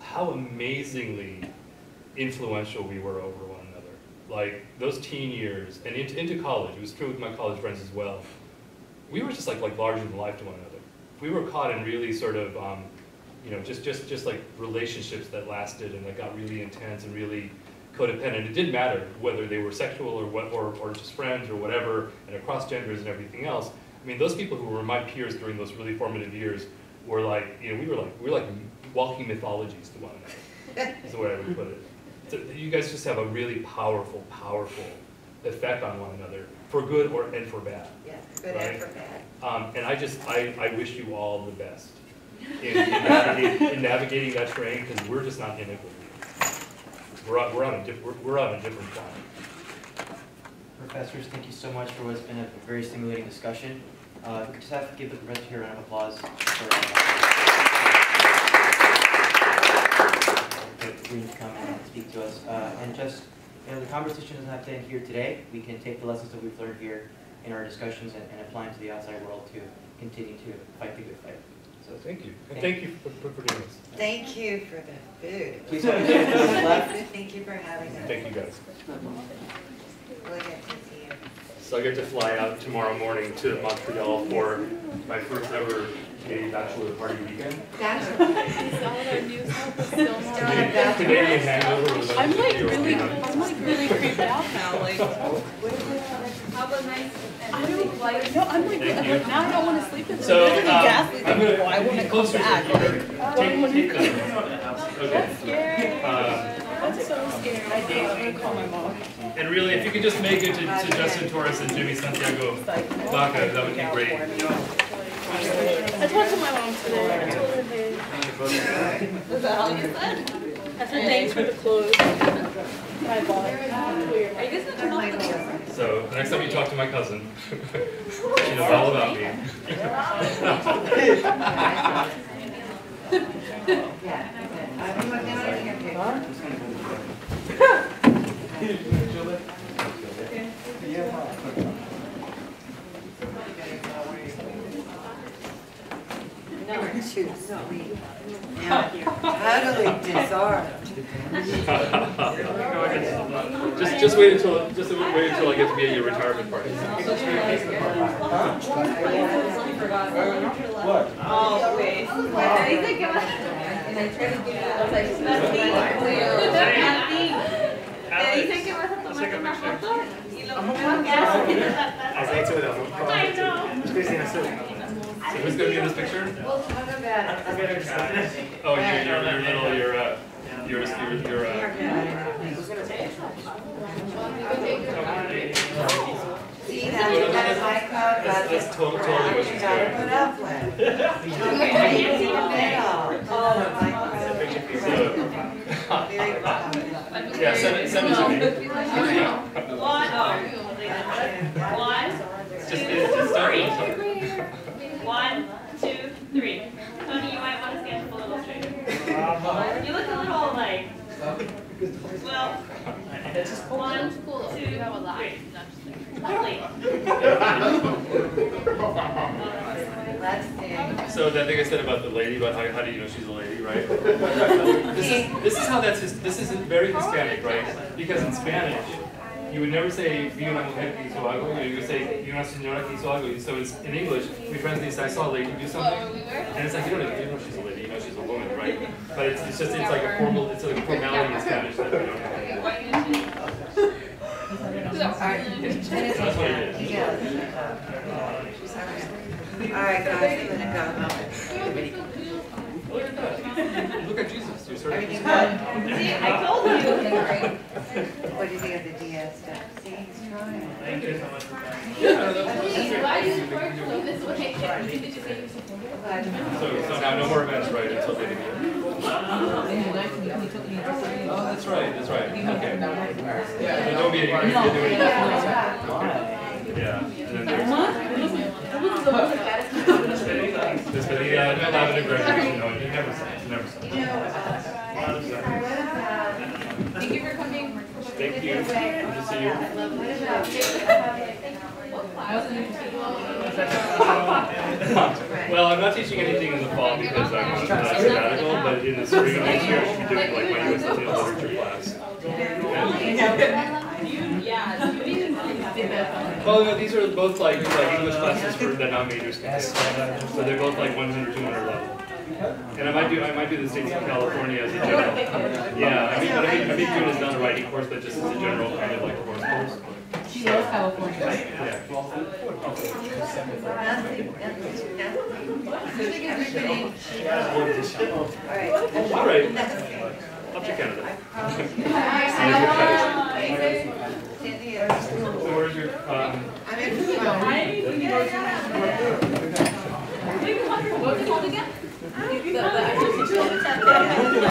how amazingly influential we were over one another. Like those teen years and into, into college, it was true with my college friends as well. We were just like, like larger than life to one another. We were caught in really sort of, um, you know, just, just, just like relationships that lasted and that got really intense and really codependent. It didn't matter whether they were sexual or what, or, or just friends or whatever, and across genders and everything else. I mean, those people who were my peers during those really formative years were like, you know, we were like, we were like walking mythologies to one another. Is the way I would put it. So you guys just have a really powerful, powerful effect on one another, for good or and for bad. Yes, good and for bad. Um, and I just, I, I wish you all the best in, in, navigating, in navigating that terrain, because we're just not in it with you. We're on, we're on a diff, we're, we're on a different time. Professors, thank you so much for what's been a very stimulating discussion. Uh, we just have to give the rest here a round of applause for uh, Green to come and speak to us. Uh, and just, you know, the conversation doesn't have to end here today. We can take the lessons that we've learned here in our discussions and, and apply them to the outside world to continue to fight the good fight. So thank you, and thank you for, for for doing this. Thank you for the food. Please have a seat left. Thank you for having us. Thank you guys. We'll get to see you. So I get to fly out tomorrow morning to Montreal for my first ever gay bachelor party weekend. That's Is all of our news help is still not Canadian Canadian hangover was. I'm like really, I'm like really creeped out now, like, How about nice I don't, like, no, I'm like, Thank you. like, now I don't wanna sleep in the So, really um, ghastly, I'm gonna. well, I wanna come closer to back, here. like, Take, take them. Okay. scary. Um, I'm so scared. I think I'm gonna call my mom. And really, if you could just make it to, to Justin Torres and Jimmy Santiago Baca, that would be great. I talked to my mom today. I told her, hey. Was that all you said? I said thanks for the clothes. I bought. Are you guys gonna turn off the camera? So, the next time you talk to my cousin, she knows all about me. No, choose, no, we. Totally disarmed. Just, just wait until, just wait until I get to be at your retirement party. Oh, wait. Wait, you think about And I tried to give it, I was like, nothing. Nothing. Le dije que vas a tomar una foto y lo As they told them. I know. It's Christina Sue. So who's gonna be in this picture? We'll talk about it. I'm gonna try. Oh, your, your, your little, your, uh, your, your, your, uh, See, that's, that's my code, that's, that's totally, totally what she's You gotta put up with. Okay, in the middle. Oh, my code. Very good. Yeah, send it, send it to me. One, oh. One, Just, it's just start three. With- One, two, three. Tony, you might want to stand up a little straighter. You look a little like, well, one, two, three. Lovely. Let's. So that thing I said about the lady, about how, how do you know she's a lady, right? This is, this is how that's, his- this is very Hispanic, right? Because in Spanish, you would never say, vi una mujer que hizo algo, you would say, vi una señora que hizo algo. So it's, in English, we translate, I saw a lady do something. And it's like, you don't even know she's a lady, you know she's a woman, right? But it's, it's just, it's like a formal, it's like a formality in Spanish that we don't have. Alright, finish it. That's what it is. Yeah. Alright, guys, I'm gonna Look at that. Look at Jesus, you're go. sort of. See, I told you. What do you think of the DS stuff? See, he's trying. Thank you so much for coming. Why do you work this way? So, so now no more events, right, until they begin? Oh, that's right, that's right, okay. Yeah, there'll be, you're gonna do it. Yeah, and then there's. Uh, Despedida, no, not a graduation, no, you never uh, said, uh, you never said. Thank you for coming. Thank you, good to see you. Well, I'm not teaching anything in the fall because I'm on a sabbatical, but in the spring of next year, I should be doing like my US Latino literature class. Well, no, these are both like, like English classes for the non-majors can take. So they're both like 100, 200 level. And I might do, I might do the states of California as a general. Yeah, I mean, but I mean, I mean, doing is not a writing course, but just as a general kind of like course course. She loves California. Yeah. Alright. All right, up to Canada. so where's your? Um, I'm in Maybe 100 again?